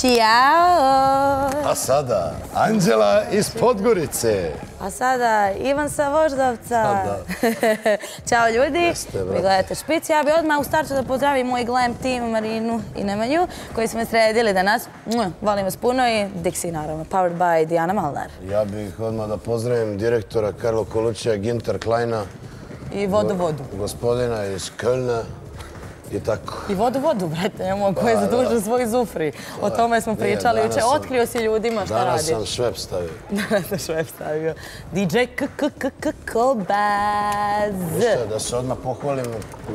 Ćao! A sada, Anđela iz Podgorice. A sada, Ivan sa Voždovca. Ćao ljudi, Jeste, vi gledate Špic. Ja bi odmah u startu da pozdravim moj glam team, Marinu i Nemanju, koji smo sredili danas. Volim vas puno i Dixi naravno, powered by Dijana Malnar. Ja bih odmah da pozdravim direktora Karlo Koluća, Ginter Kleina, I vodu, vodu. gospodina iz Kölna i tako. I vodu, vodu, brate, imamo koji je Pa, zadužen svoj zufri. O tome smo pričali danas juče. sam- Otkrio si ljudima šta Danas radiš. sam švep stavio. Danas sam švep stavio. DJ Kobaz. Ništa, da se odmah pohvalim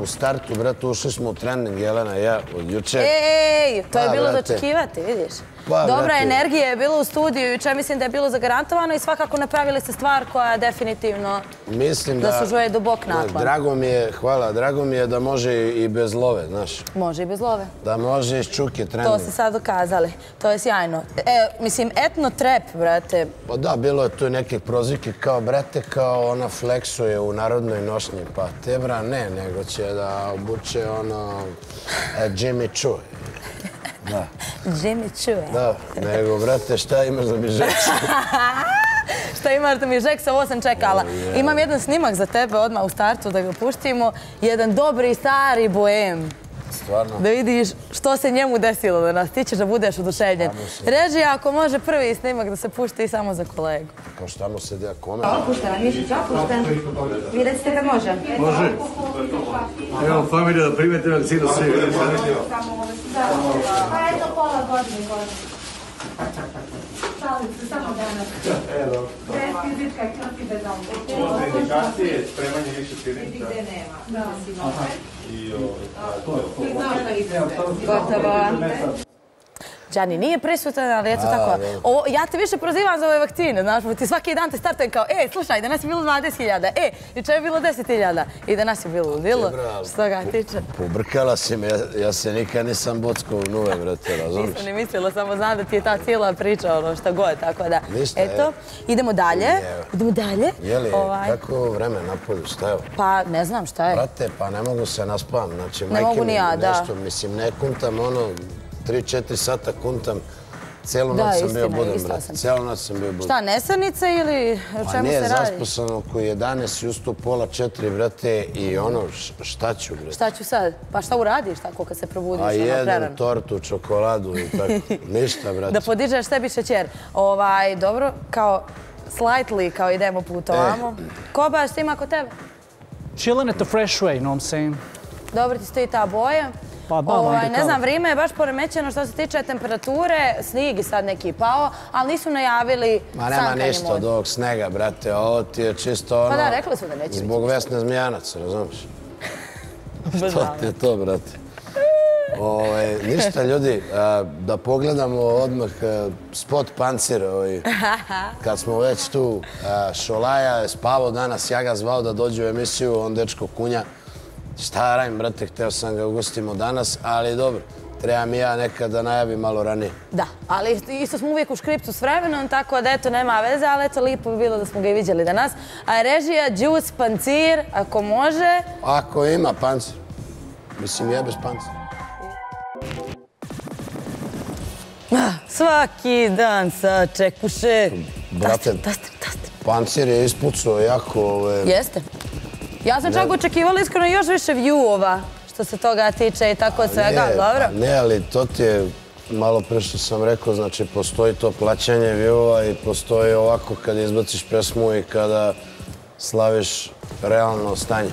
u startu, brate, ušli smo u trening, Jelena i ja, od juče. Ej, to je Pa, bilo brate. dočekivati, vidiš. Pa, Dobra energija je bila u studiju, juče mislim da je bilo zagarantovano i svakako napravili ste stvar koja definitivno Mislim da... zaslužuje dubok naklon. Drago mi je, hvala, drago mi je da može i bez love, znaš. može i bez love. Da može iz čuke trening. To ste sad dokazali. To je sjajno. E, mislim, etno trep, brate. Pa da, bilo je tu neke prozike kao, brate, kao ona fleksuje u narodnoj nošnji. Pa te bra ne, nego će da obuče ono e, Jimmy Choo. Da, Jimmy Choo. da, nego, brate, šta imaš da mi žeći? Šta imaš da mi žeksa, ovo sam čekala. Imam jedan snimak za tebe odmah u startu da ga puštimo. Jedan dobri, stari boem. Stvarno? Da vidiš što se njemu desilo da nas. Ti ćeš da budeš oduševljen. Režija, ako može prvi snimak da se pušti samo za kolegu. Kao šta mu se dija kome? Opuštena, Mišić, opušten. Vi recite kad može. Može. Evo, familija da primete vakcinu svi. Pa eto pola godine godine. Samo danas. Bez fizička krvi bez Indikacije, spremanje više sjednica. Gotovo. Đani nije prisutan, ali eto tako. Ja te više prozivam za ove vakcine, znaš, ti svaki dan te startujem kao, e, slušaj, danas je bilo 20.000, e, juče je bilo 10.000 i danas je bilo ludilo. bravo. Što ga tiče. Pobrkala si me, ja, ja se nikad nisam bockao u nuve, brate, razumiješ? Nisam ni mislila, samo znam da ti je ta cijela priča, ono što god, tako da. Ništa, Eto, idemo dalje, Evo. idemo dalje. Jeli, Ovaj, kako vreme na polju, šta je? Pa, ne znam šta je. Brate, pa ne mogu se naspavam, znači majke mi da. nešto, mislim, ne kuntam ono, 3-4 sata kuntam, cijelu Da, noć sam bio budan, brate, cijelu noć sam bio budan. Šta, nesanice ili Pa čemu nije, se radi? zaspo sam oko 11 i ustao pola 4, brate, i ono, šta ću, brate? Šta ću sad? Pa šta uradiš tako kad se probudiš? A ono, jedem tortu, čokoladu i tako, ništa, brate. Da podižeš sebi šećer. Ovaj, dobro, kao slightly, kao idemo put ovamo. Ko baš ima kod tebe? chilling it the fresh way, you know what I'm saying? Dobro ti stoji ta boja. Pa, ovaj, ne znam, vrijeme je baš poremećeno što se tiče temperature, snijeg je sad neki pao, ali nisu najavili Ma nema sankanje ništa od ovog snega, brate, ovo ti je čisto ono... Pa da, rekli su da neće biti. Zbog Vesne Zmijanac, razumiješ? Baš To malo. ti je to, brate. Ove, ništa, ljudi, a, da pogledamo odmah a, spot pancir. Ovaj. Kad smo već tu, a, Šolaja je spavao danas, ja ga zvao da dođe u emisiju, on dečko kunja. Šta radim, brate, hteo sam ga ugostimo danas, ali dobro, treba mi ja nekad da najavim malo ranije. Da, ali isto smo uvijek u škriptu s vremenom, tako da eto nema veze, ali eto lipo bi bilo da smo ga i vidjeli danas. A režija, džus, pancir, ako može. Ako ima pancir, mislim je bez pancira. Ah, Svaki dan sa čekuše. Brate. Tastim, tastim, tastim. Pancir je ispucao jako... Ove, Jeste. Ja sam čak očekivala iskreno još više view-ova što se toga tiče i tako svega, dobro? pa Ne, ali to ti je malo pre što sam rekao, znači postoji to plaćanje view i postoji ovako kad izbaciš pesmu i kada slaviš realno stanje.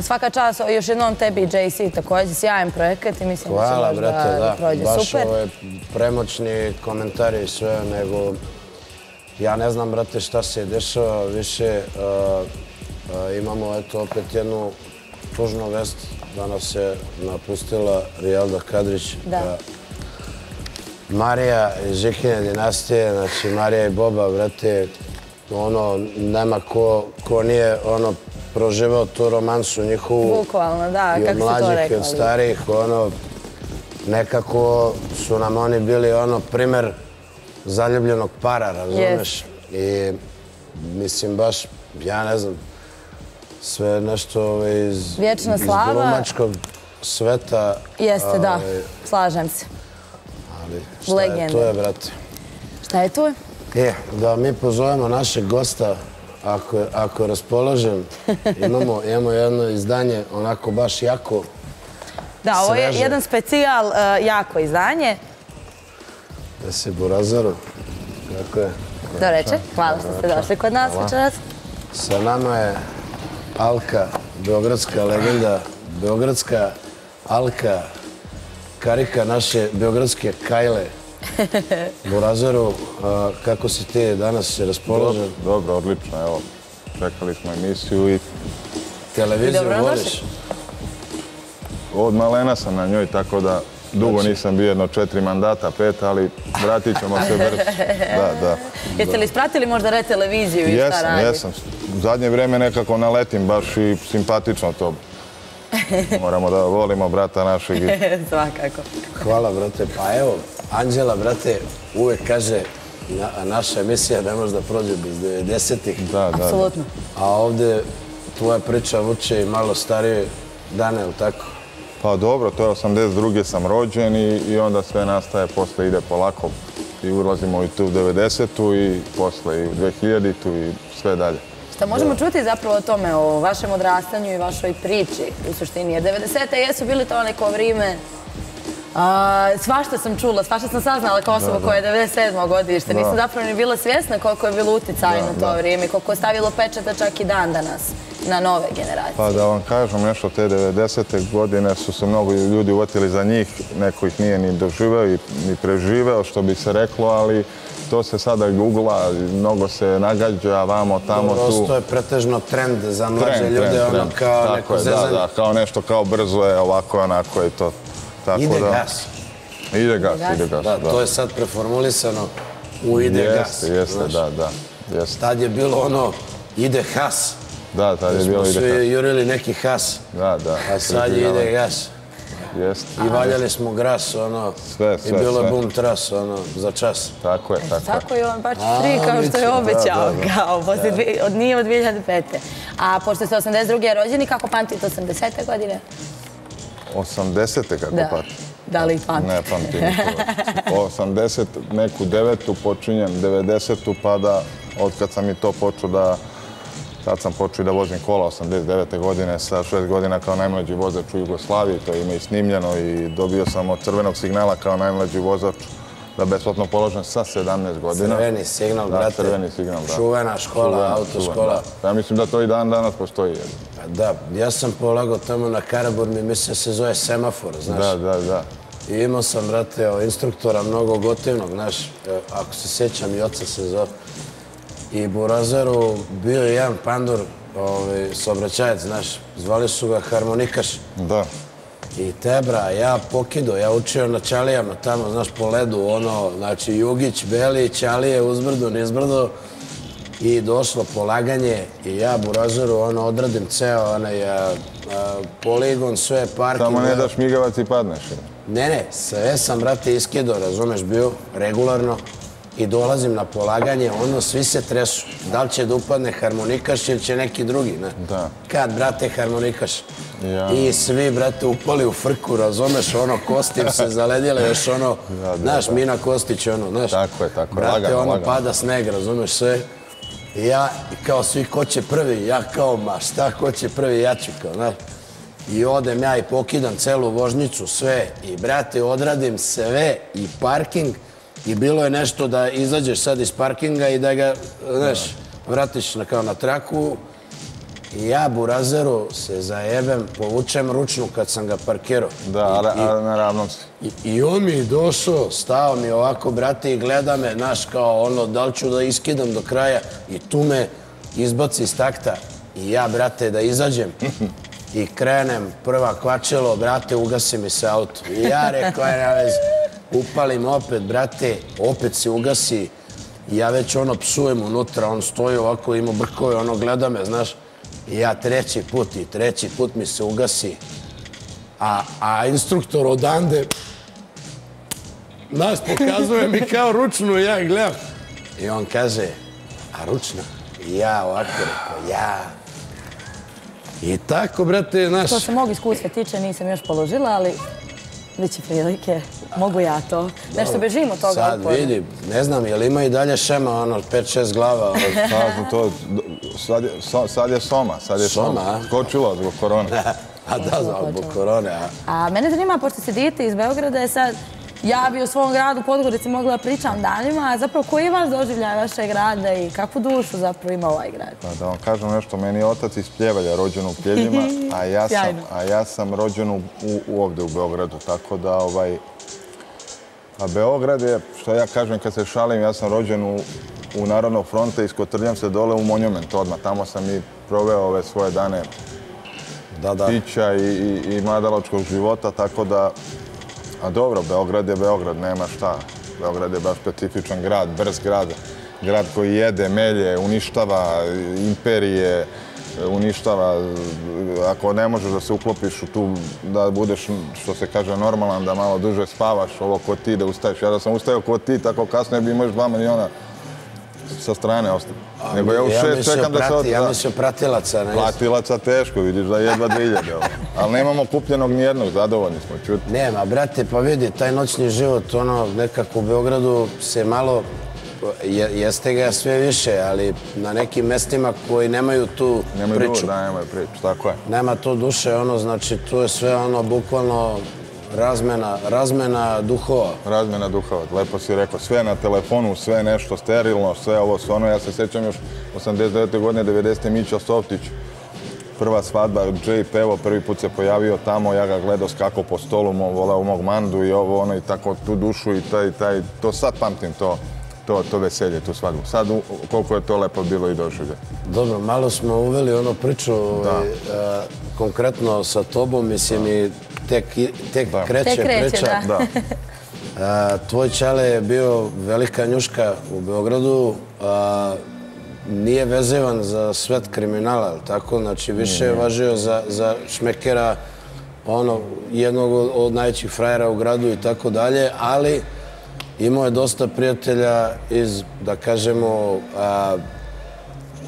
Svaka čast još jednom tebi JC također sjajan projekat i mislim da će Hvala, baš brate, da, da da. prođe Baš super. ove premoćni komentari i sve, nego ja ne znam, brate, šta se dešava više. uh, uh, imamo, eto, opet jednu tužnu vest da nas je napustila Rijalda Kadrić. Da. Uh, Marija iz Žikine dinastije, znači Marija i Boba, brate, ono, nema ko, ko nije ono, proživao tu romansu njihovu. Bukvalno, da, I od kako si to mlađih i rekla. od starijih, ono, nekako su nam oni bili ono primer zaljubljenog para, razumeš? I mislim baš, ja ne znam, sve nešto iz, Vječna iz slava. glumačkog sveta. Jeste, da, slažem se. Ali šta je to je, brate? Šta je tu? E, da mi pozovemo našeg gosta, ako, je- ako je raspoložen, imamo, imamo jedno izdanje, onako baš jako, Da, ovo je jedan specijal, e, jako izdanje. da se Burazaru, kako je, Do reče, hvala što ste došli kod nas večeras. sa nama je Alka, beogradska legenda, beogradska Alka, karika naše beogradske Kajle. Burazaru, a, kako si ti danas raspoložen? Dobro, odlično, evo. Čekali smo emisiju i Televiziju voliš? od malena sam na njoj, tako da dugo Znači- nisam bio jedno četiri mandata, pet, ali vratit ćemo se brzo. Da, da. Jeste li ispratili možda red televiziju i šta Jesam, radi? jesam. U zadnje vrijeme nekako naletim baš i simpatično to. Moramo da volimo brata našeg. Svakako. Hvala, brate. Pa evo, Anđela, brate, uvek kaže na, naša emisija ne može da prođe bez 90-ih. Da, da. Apsolutno. A ovde tvoja priča vuče i malo starije dane, ili tako? Pa dobro, to je 82. sam rođen i, i onda sve nastaje, posle ide polako i ulazimo i tu u 90-tu i posle i u 2000-tu i sve dalje. Šta možemo čuti zapravo o tome, o vašem odrastanju i vašoj priči u suštini? Jer 90. jesu bili to neko vrijeme A, svašta sam čula, svašta sam saznala kao osoba koja je 97. godište. Nisam zapravo ni bila svjesna koliko je bilo uticajno to vrijeme, koliko je stavilo pečata čak i dan danas na nove generacije. Pa da vam kažem nešto, te 90. godine su se mnogo ljudi uvatili za njih, neko ih nije ni doživeo i ni preživeo, što bi se reklo, ali to se sada googla, mnogo se nagađa, vamo, tamo, tu. Prosto je pretežno trend za mlađe Trend, ljude, trend, ono trend. kao Tako neko je, da, zezanje. da, kao nešto kao brzo je, ovako, onako je to. Tako Ide da, gas. Ide gas, gas. ide gas, Da, da. to je sad preformulisano u ide gas. Jeste, jeste, da, da. Jeste. Tad je bilo ono, ide has. Da, tad je Smo bilo ide gas. svi jurili neki has, Da, da. a sad je ide gas. Jeste. I valjali smo gras, ono, Sve, i sve, bilo je sve. bum tras, ono, za čas. Tako je, tako je. Tako je on baš A, free kao što je obećao, da, da, da. kao od nije od 2005. A pošto ste 82. rođeni, kako pamtite 80. godine? 80. kako Da. pa? Da li pamtite? Ne pamtim. nikoga. 80, neku devetu počinjem, 90. pa da, od kad sam i to počeo da, tad sam počeo da vozim kola 89. godine sa šest godina kao najmlađi vozač u Jugoslaviji, to je ime i snimljeno i dobio sam od crvenog signala kao najmlađi vozač da besplatno položen sa 17 godina. Crveni signal, Da, brate. crveni signal, da. Čuvena škola, autoškola. Ja mislim da to i dan danas postoji. Pa Da, ja sam polagao tamo na Karaburmi, mislim se zove semafor, znaš. Da, da, da. I imao sam, brate, instruktora mnogo gotivnog, znaš, e, ako se sjećam i oca se zove. I Burazaru bio je jedan pandur, ovaj, saobraćajac, znaš, zvali su ga harmonikaš. Da. I tebra, ja pokido, ja učio na čalijama tamo, znaš, po ledu, ono, znači, Jugić, Beli, Čalije, uzbrdo, nizbrdo. I došlo polaganje i ja Burazaru, ono, odradim ceo onaj a, a, poligon, sve parking. Tamo ne daš migavac i padneš. Ne, ne, sve sam, brate, iskido, razumeš, bio regularno i dolazim na polaganje, ono, svi se tresu. Da li će da upadne harmonikaš ili će neki drugi, ne? Da. Kad, brate, harmonikaš? Ja. I svi, brate, upali u frku, razumeš, ono, kostim se zaledjele, još ono, znaš. Mina Kostić, ono, znaš. Tako je, tako je, Brate, lagano, ono, lagano. pada sneg, razumeš, sve. I ja, kao svi, ko će prvi? Ja kao, ma šta, ko će prvi? Ja ću, kao, znaš. I odem ja i pokidam celu vožnicu, sve. I, brate, odradim sve i parking. I bilo je nešto da izađeš sad iz parkinga i da ga, znaš, vratiš na, kao na traku. I ja Burazeru se zajebem, povučem ručnu kad sam ga parkirao. Da, a, a na ravnom si. I, I on mi je došao, stao mi ovako, brate, i gleda me, znaš, kao ono, da li ću da iskidam do kraja. I tu me izbaci iz takta. I ja, brate, da izađem. I krenem, prva kvačelo, brate, ugasi mi se auto. I ja rekao, aj, nema veze. Upalim opet, brate, opet se ugasi. Ja već ono psujem unutra, on stoji ovako, ima brkove, ono gleda me, znaš. I ja treći put i treći put mi se ugasi. A, a instruktor odande nas pokazuje mi kao ručnu, ja gledam. I on kaže, a ručna? I ja ovako rekao, ja. I tako, brate, znaš, Što se mog iskustva tiče, nisam još položila, ali Biće prilike. Mogu ja to. Nešto bežimo od toga. Sad vidi, ne znam, je li ima i dalje šema, ono, 5-6 glava? to, sad je, so- sad je Soma, sad je Soma, Soma. a? Skočilo zbog korone. A da, zbog korone, a? A mene zanima, pošto se dijete iz Beograda, je sad ja bi o svom gradu Podgorici mogla da pričam danima, a zapravo koji je vaš doživljaj vašeg grada i kakvu dušu zapravo ima ovaj grad? Pa da vam kažem nešto, meni je otac iz Pljevalja rođen u Pljevljima, a ja sam, Sjajno. a ja sam rođen u, u, u ovde u Beogradu, tako da ovaj... A Beograd je, što ja kažem kad se šalim, ja sam rođen u, u Narodnog fronta i skotrljam se dole u monument odmah. Tamo sam i proveo ove svoje dane Da, da. pića i, i, i mladalačkog života, tako da... A dobro, Beograd je Beograd, nema šta. Beograd je baš specifičan grad, brz grad. Grad koji jede, melje, uništava imperije, uništava, ako ne možeš da se uklopiš u tu, da budeš, što se kaže, normalan, da malo duže spavaš, ovo ko ti, da ustaješ. Ja da sam ustajao ko ti, tako kasno je bi imaš dva miliona sa strane ostati. Nego ja u šest čekam da se od... Ja mislio pratilaca, ne Platilaca teško, vidiš da je jedva 2000. ovo. Ali nemamo kupljenog nijednog, zadovoljni smo, čuti. Nema, brate, pa vidi, taj noćni život, ono, nekako u Beogradu se malo, je, jeste ga sve više, ali na nekim mestima koji nemaju tu Nemaju priču, priču. Da, nemaju priču, tako je. nema tu duše, ono, znači, tu je sve ono, bukvalno razmena, razmena duhova. Razmjena duhova, lepo si rekao, sve na telefonu, sve nešto sterilno, sve ovo, sve ono. Ja se sjećam još 89. godine, 90. Mića Softić, prva svadba, Jay Pevo prvi put se pojavio tamo, ja ga gledao skako po stolu, mo, voleo mog mandu i ovo ono i tako tu dušu i taj, taj, to sad pamtim to, to, to veselje, tu svadbu. Sad koliko je to lepo bilo i doživlje. Dobro, malo smo uveli ono priču, ovaj, a, konkretno sa tobom, mislim, i tek, i- tek Da. kreće, Tek kreće, priča. da. Da, A, tvoj čale je bio velika njuška u Beogradu, a, nije vezivan za svet kriminala, tako? Znači, više je važio za, za šmekera, ono, jednog od, od najvećih frajera u gradu i tako dalje, ali imao je dosta prijatelja iz, da kažemo, a,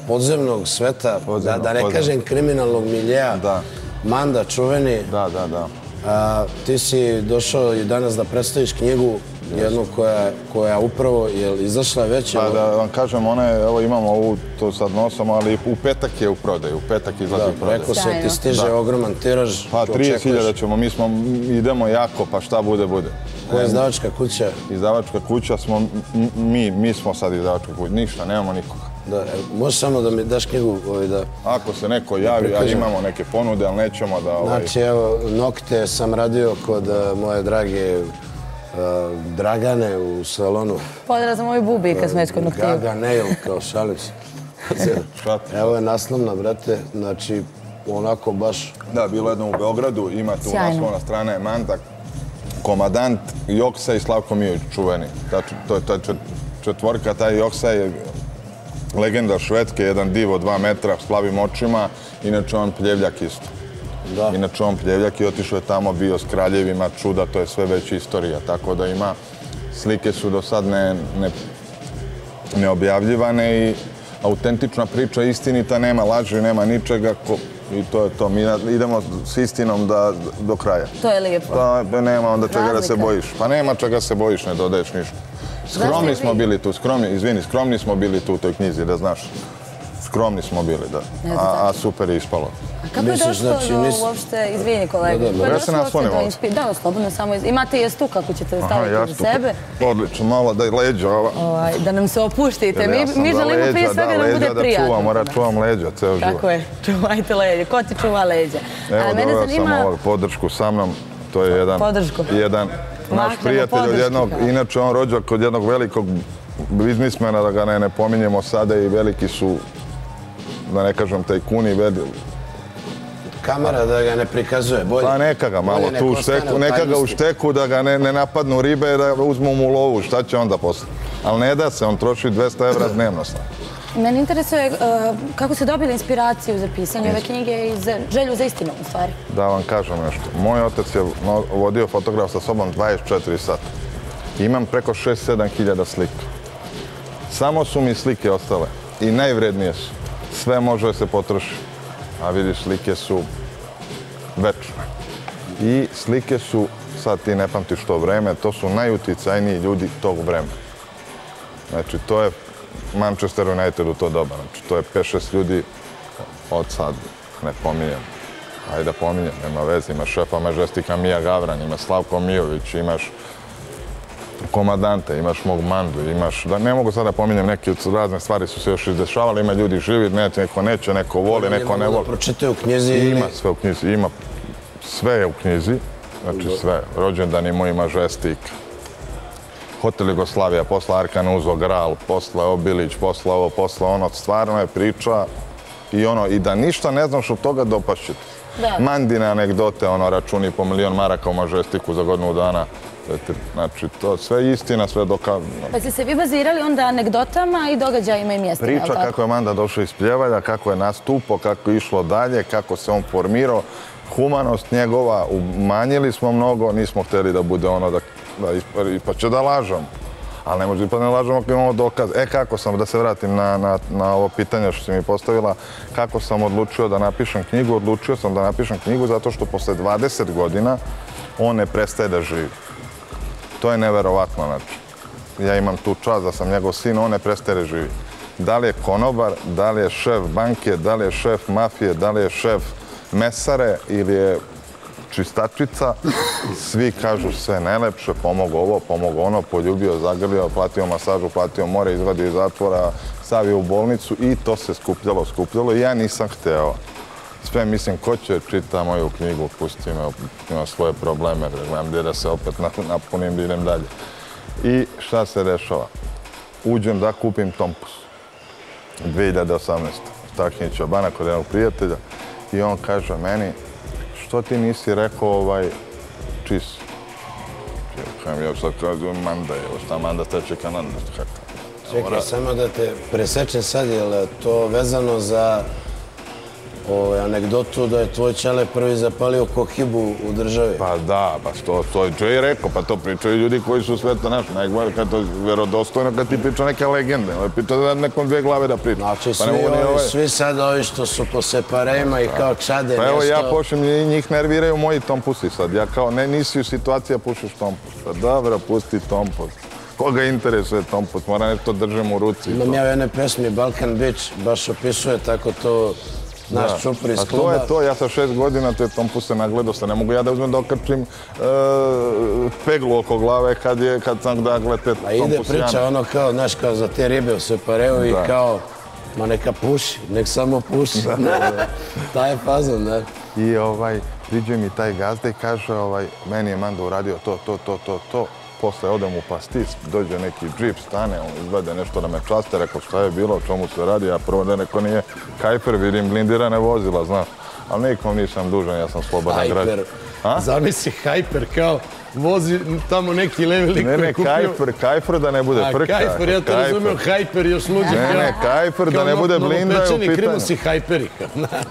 podzemnog sveta, da, ne kažem kriminalnog miljeja, Da. Manda čuveni, da, da, da. A, ti si došao i danas da predstaviš knjigu, jednu koja, koja upravo, je izašla je već? Pa da vam kažem, ona je, evo imamo ovu to sad nosom, ali u petak je u prodaju, u petak izlazi u Da, prodaju. rekao se, ti stiže Da. ogroman tiraž. Pa očekuješ. 30.000 ćemo, mi smo, idemo jako, pa šta bude, bude. Koja je izdavačka kuća? Izdavačka kuća smo, mi, mi smo sad izdavačka kuća, ništa, nemamo nikoga. Da, e, možeš samo da mi daš knjigu ovaj, da... Ako se neko javi, a prikažem. imamo neke ponude, ali nećemo da... Ovaj, Znači, evo, nokte sam radio kod a, moje drage a, Dragane u salonu. Pozdrav za moju bubi kad smo već kod noktiju. Gaga Nail, kao šalim se. Evo je naslovna, brate, znači, onako baš... Da, bilo jedno u Beogradu, ima tu Sjajno. naslovna strana je Mantak, komadant Joksa i Slavko Mijović, čuveni. Znači, to je, to je čet- četvorka, taj Joksa je legenda Švedske, jedan div od dva metra s plavim očima, inače on pljevljak isto. Da. Inače on pljevljak i otišao je tamo, bio s kraljevima, čuda, to je sve već istorija. Tako da ima, slike su do sad ne, ne, neobjavljivane i autentična priča, istinita, nema laži, nema ničega. Ko, I to je to, mi idemo s istinom da, do kraja. To je lijepo. Da nema onda čega da se Razlika. bojiš. Pa nema čega se bojiš, ne dodaješ ništa. Skromni smo bili tu, skromni, izvini, skromni smo bili tu u toj knjizi, da znaš. Skromni smo bili, da. A, a super je ispalo. A kako je došlo znači, do nis- uopšte, izvini kolega, Da, da, kako je ja se došlo naslonim uopšte do ovdje. inspi- Da, slobodno samo, iz... imate jestu kako ćete staviti za sebe, Odlično, malo da je leđa ova. ovaj, da nam se opuštite. Mi, ja mi želimo prije leđa, svega da, leđa bude da prijatno. čuvam, mora čuvam leđa ceo život. Tako je, čuvajte leđa. Ko ti čuva leđa? Evo, doveo zanima- sam ovog podršku sa mnom. To je jedan, Podršku. jedan naš prijatelj od jednog, inače on rođak kod jednog velikog biznismena, da ga ne, ne pominjemo sada i veliki su, da ne kažem tajkuni, veli, Kamera da ga ne prikazuje, bolje. pa neka ga malo tu u šteku, neka ga u šteku da ga ne, ne napadnu ribe, da uzmu mu lovu, šta će onda posle? Ali ne da se, on troši 200 evra dnevno sad. Mene interesuje uh, kako ste dobili inspiraciju za pisanje ove knjige i za želju za istinom, u stvari. Da vam kažem nešto. Moj otac je vodio fotograf sa sobom 24 sata. Imam preko 6-7 hiljada slika. Samo su mi slike ostale i najvrednije su. Sve može da se potroši, a vidiš, slike su večne. I slike su sad ti ne pamtiš to vreme, to su najuticajniji ljudi tog vremena. Znači, to je Manchester United u to doba. Znači, to je 5-6 ljudi od sad, ne pominjem. Ajde da pominjem, nema veze, imaš šefa Mažestika Mija Gavran, imaš Slavko Mijović, imaš komadante, imaš mog mandu, imaš, da ne mogu sada da pominjem neke razne stvari su se još izdešavale, ima ljudi živi, neko neće, neko voli, neko ne voli. Pročite u knjizi ili... Ima sve u knjizi, ima sve je u knjizi, znači sve, rođendan i moj mažestik, Hotel Jugoslavija, posla Arkan Uzo, Gral, posla Obilić, posla ovo, posla ono, stvarno je priča i ono, i da ništa ne znaš od toga dopašće. Mandine anegdote, ono, računi po milion maraka u mažestiku za godinu dana. Znači, to sve istina, sve dokazano. Pa ste se vi bazirali onda anegdotama i događajima i mjestima, Priča kako je Manda došao iz Pljevalja, kako je nastupo, kako je išlo dalje, kako se on formirao. Humanost njegova, umanjili smo mnogo, nismo htjeli da bude ono da, da pa će da lažem. Ali ne može pa ne lažem ako imamo dokaz. E kako sam, da se vratim na, na, na ovo pitanje što si mi postavila, kako sam odlučio da napišem knjigu? Odlučio sam da napišem knjigu zato što posle 20 godina on ne prestaje da živi. To je neverovatno, znači. Ja imam tu čast da sam njegov sin, on ne prestaje živi. Da li je konobar, da li je šef banke, da li je šef mafije, da li je šef mesare ili je čistačica, svi kažu sve najlepše, pomogu ovo, pomogu ono, poljubio, zagrlio, platio masažu, platio more, izvadio iz zatvora, stavio u bolnicu i to se skupljalo, skupljalo i ja nisam hteo sve mislim, ko će čita moju knjigu, pusti me, imam svoje probleme, gledam gdje da se opet napunim i idem dalje. I šta se rešava? Uđem da kupim Tompus. 2018. Staknić Obana kod jednog prijatelja i on kaže meni, što ti nisi rekao ovaj čis? Kajem, ja sad kažem, manda je, šta manda teče kananda. Čekaj, samo da te presečem sad, je li to vezano za ovaj, anegdotu da je tvoj čale prvi zapalio kohibu u državi. Pa da, pa to, to je Jay rekao, pa to pričaju ljudi koji su sve to naši. Najgore kad to verodostojno kad ti priča neke legende. Ovaj priča da nekom dve glave da priča. Znači, pa svi, ovi, ovaj... svi sad ovi što su po separejima i kao čade pa evo, ja pošlim, njih nerviraju moji tompusi sad. Ja kao, ne, nisi u situaciji, ja pušiš tompus. Pa dobro, pusti tompus. Koga interesuje tompus? Mora nešto držem u ruci. Imam ja u jednoj pesmi Balkan Beach, baš opisuje tako to naš čupri iz kluba. A to je to, ja sa šest godina te tom se nagledao se. Ne mogu ja da uzmem da okrčim e, peglu oko glave kad, je, kad sam da gleda te A ide priča ono kao, znaš, kao za te ribe u Separeu i kao, ma neka puši, nek samo puši. Da, da. Taj je fazon, da. I ovaj, priđe mi taj gazda i kaže, ovaj, meni je Mando uradio to, to, to, to, to posle odem u pastis, dođe neki džip, stane, on izvede nešto da me časte, rekao šta je bilo, o čemu se radi, ja prvo da neko nije kajper, vidim blindirane vozila, znaš. Ali nikom nisam dužan, ja sam slobodan građan. Hajper, zamisli hajper kao vozi tamo neki leveli koji je kupio... Ne, ne, kajper, kajper da ne bude frka. A kajper, ja to razumio, hajper još luđe. Ne, ne, kajper da ne bude blinda je u pitanju. Kao krivosi hajperi.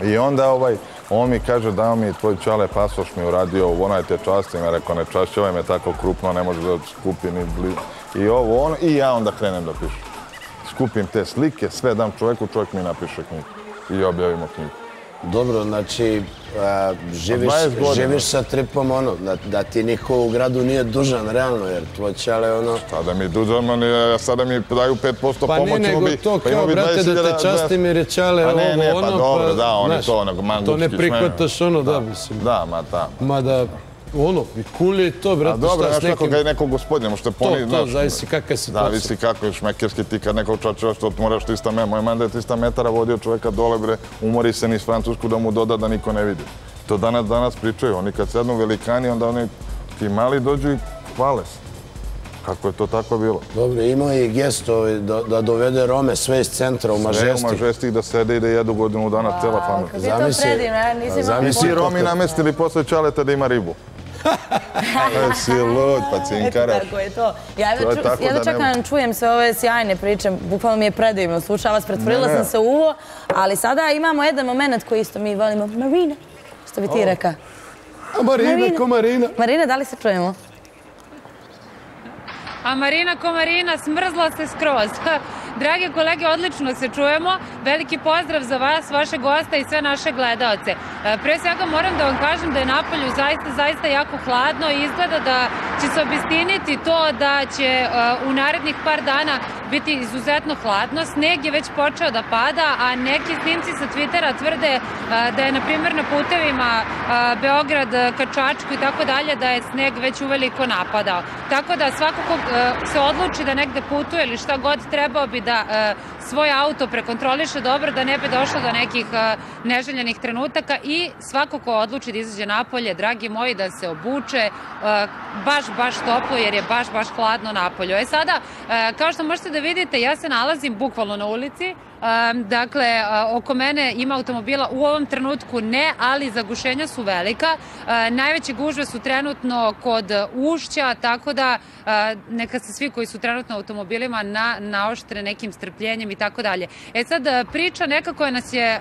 I onda ovaj, On mi kaže, dao mi tvoj čale pasoš mi uradio, onaj te časti, me rekao, ne časti, ovaj me tako krupno, ne može da skupi ni blizu. I ovo, ono, i ja onda krenem da pišem. Skupim te slike, sve dam čovjeku, čovjek mi napiše knjigu. I objavimo knjigu. Dobro, znači, a, živiš, živiš sa tripom ono, da, da ti niko u gradu nije dužan, realno, jer tvoj čale ono... Sada mi dužan, man, ja, sada mi daju 5% pomoći. Pa ne, nego bi, to pa kao, brate, da te časti mi čale pa ne, ne, ovo, pa ono, dobro, da, oni znaš, to, onog mangučki To ne prihvataš, ono, da, mislim. Da, ma da. Ma da, ono, i cool je to, brate, šta s nekim... Dobro, znaš nekog gospodina, možete poni... To, to, zavisi kakva je situacija. Zavisi kako je šmekerski ti kad nekog čačeva što moraš 300 metara. Moj manda je 300 metara vodio čoveka dole, bre, umori se niz Francusku da mu doda da niko ne vidi. To danas, danas pričaju. Oni kad sednu velikani, onda oni ti mali dođu i hvale se. Kako je to tako bilo? Dobro, imao je gest ovaj, da, da dovede Rome sve iz centra u Mažestik. Sve u Mažestik da sede i da jedu godinu dana cela familija. Kako je to predivno, nisam imao Zamisli Romi namestili posle čaleta da ima ribu. Aj, si lud, pa cinkaraš. Eto tako je to. Ja jedno čekam čujem sve ove sjajne priče, bukvalno mi je predivno. Slušala vas, pretvorila sam se u uvo, ali sada imamo jedan moment koji isto mi volimo. Marina, što bi ti reka? Marina, ko Marina. Marina, da li se čujemo? A Marina ko Marina, smrzla se skroz. Drage kolege, odlično se čujemo. Veliki pozdrav za vas, vaše gosta i sve naše gledalce. E, pre svega moram da vam kažem da je napolju zaista, zaista jako hladno i izgleda da će se obistiniti to da će e, u narednih par dana biti izuzetno hladno. Sneg je već počeo da pada, a neki snimci sa Twittera tvrde e, da je, na primjer, na putevima Beograd ka Čačku i tako dalje, da je sneg već uveliko napadao. Tako da svako ko se odluči da negde putuje ili šta god trebao bi da e, svoj auto prekontroliše dobro da ne bi došlo do nekih e, neželjenih trenutaka i svako ko odluči da izađe napolje, dragi moji, da se obuče e, baš, baš toplo jer je baš, baš hladno napolju. E sada, kao što možete da vidite, ja se nalazim bukvalno na ulici, Dakle, e, oko mene ima automobila u ovom trenutku ne, ali zagušenja su velika. E, najveće gužve su trenutno kod ušća, tako da e, neka se svi koji su trenutno automobilima naoštre nekim strpljenjem i tako dalje. E sad, priča neka koja nas, je,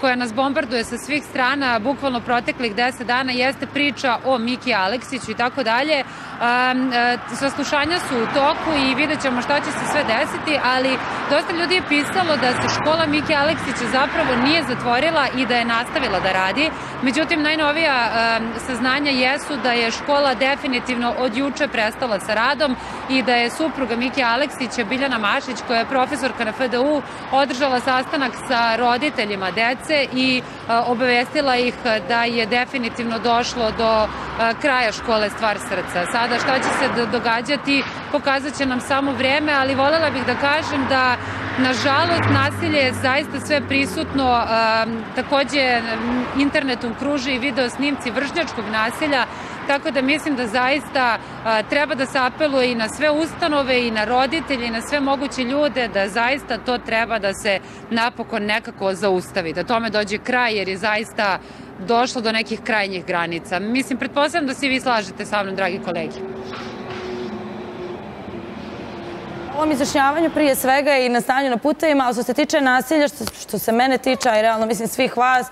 koja nas bombarduje sa svih strana, bukvalno proteklih deset dana, jeste priča o Miki Aleksiću i tako dalje. E, saslušanja su u toku i vidjet ćemo šta će se sve desiti, ali dosta ljudi je pisalo da se škola Miki Aleksića zapravo nije zatvorila i da je nastavila da radi. Međutim, najnovija saznanja jesu da je škola definitivno od juče prestala sa radom i da je supruga Miki Aleksića, Biljana Mašić, koja je profesorka na FDU, održala sastanak sa roditeljima dece i e, obavestila ih da je definitivno došlo do e, kraja škole Stvar srca. Sada šta će se događati, pokazat će nam samo vreme, ali voljela bih da kažem da Nažalost, nasilje je zaista sve prisutno. Takođe, internetom kruže i video snimci vršnjačkog nasilja, tako da mislim da zaista treba da se apeluje i na sve ustanove i na roditelje i na sve moguće ljude da zaista to treba da se napokon nekako zaustavi, da tome dođe kraj jer je zaista došlo do nekih krajnjih granica. Mislim, pretpostavljam da se vi slažete sa mnom, dragi kolegi ovom izrašnjavanju prije svega i na stanju na putevima, ali što se tiče nasilja, što se mene tiče, a i realno mislim svih vas,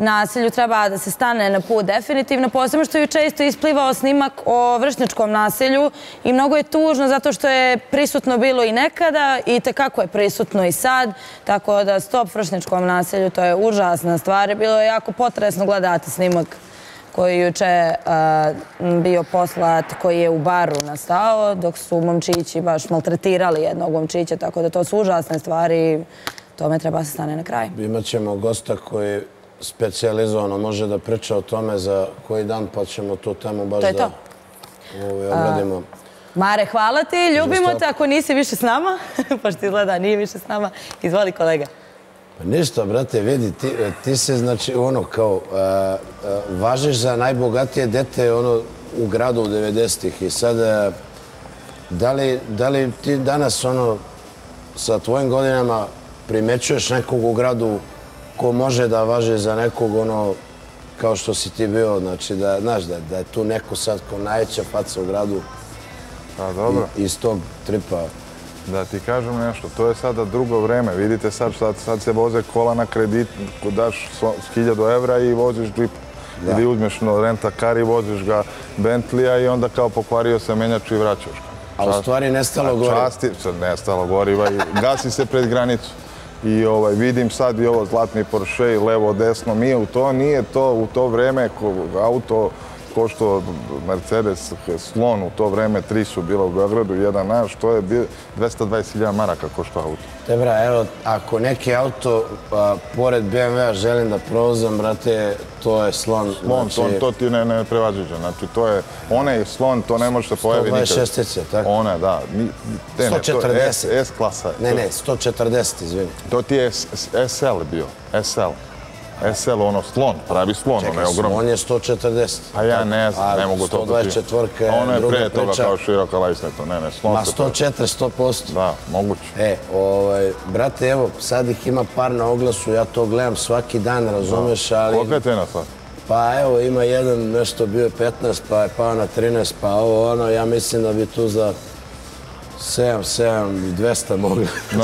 nasilju treba da se stane na put definitivno, posebno što je često isplivao snimak o vršničkom nasilju i mnogo je tužno zato što je prisutno bilo i nekada i tekako je prisutno i sad, tako da stop vršničkom nasilju, to je užasna stvar. Bilo je jako potresno gledati snimak koji je juče bio poslat, koji je u baru nastao, dok su momčići baš maltretirali jednog momčića, tako da to su užasne stvari tome treba se stane na kraj. Imaćemo gosta koji specializovano može da priča o tome za koji dan, pa ćemo tu temu baš da ovaj, obradimo. Mare, hvala ti, ljubimo te ako nisi više s nama, pošto izgleda nije više s nama. Izvoli kolega. Pa ništa, brate, vidi, ti se, znači, ono, kao, važiš za najbogatije dete, ono, u gradu u 90-ih i sad, da li ti danas, ono, sa tvojim godinama primećuješ nekog u gradu ko može da važi za nekog, ono, kao što si ti bio, znači, da, znaš, da je tu neko sad ko najveća faca u gradu Pa dobro. iz tog tripa. Da ti kažem nešto, to je sada drugo vreme. Vidite sad, sad, sad se voze kola na kredit, daš 1000 evra i voziš džip. Ili uzmeš no, renta kar i voziš ga Bentleya i onda kao pokvario se menjač i vraćaš ga. A u stvari nestalo goriva. Časti, nestalo goriva i gasi se pred granicu. I ovaj, vidim sad i ovo zlatni Porsche i levo, desno. nije u to, nije to u to vreme auto košto Mercedes Slon u to vreme, tri su bila u Beogradu, jedan naš, to je 220.000 maraka košto auto. Dobra, evo, ako neki auto pored BMW-a želim da provozam, brate, to je Slon. Slon, znači- to ti ne prevađuđa. Znači, to je, onaj Slon, to ne može se pojavi nikad. 126-ice, tako? One, da. 140. S-klasa. Ne, ne, 140, izvini. To ti je SL bio, SL. SL, ono, slon, pravi slon, ono je ogromno. Čekaj, slon je 140. A ja ne znam, ne mogu to da ti... 124 je Ono je pre toga kao široka lajsneta, ne, ne, slon Ma 104, 100%. Da, moguće. E, ovaj, brate, evo, sad ih ima par na oglasu, ja to gledam svaki dan, razumeš, ali... Koliko je cena sad? Pa evo, ima jedan, nešto bio je 15, pa je pao na 13, pa ovo, ono, ja mislim da bi tu za 7, 7 i 200 mogli.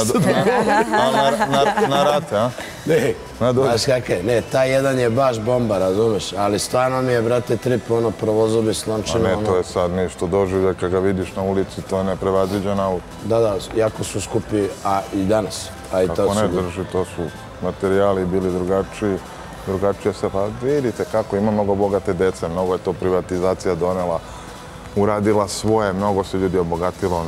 Na rate, a? Ne, Na, znaš kakve, ne, taj jedan je baš bomba, razumeš, ali stvarno mi je, brate, trip, ono, provozobi s A lončinom, ne, ono, to je sad nešto doživlja kad ga vidiš na ulici, to je neprevaziđen auto. da, da, jako su skupi, a i danas, a i Kako tad ne drži, to su materijali bili drugačiji, drugačije se, pa vidite kako ima mnogo bogate dece, mnogo je to privatizacija donela, uradila svoje, mnogo se ljudi obogatilo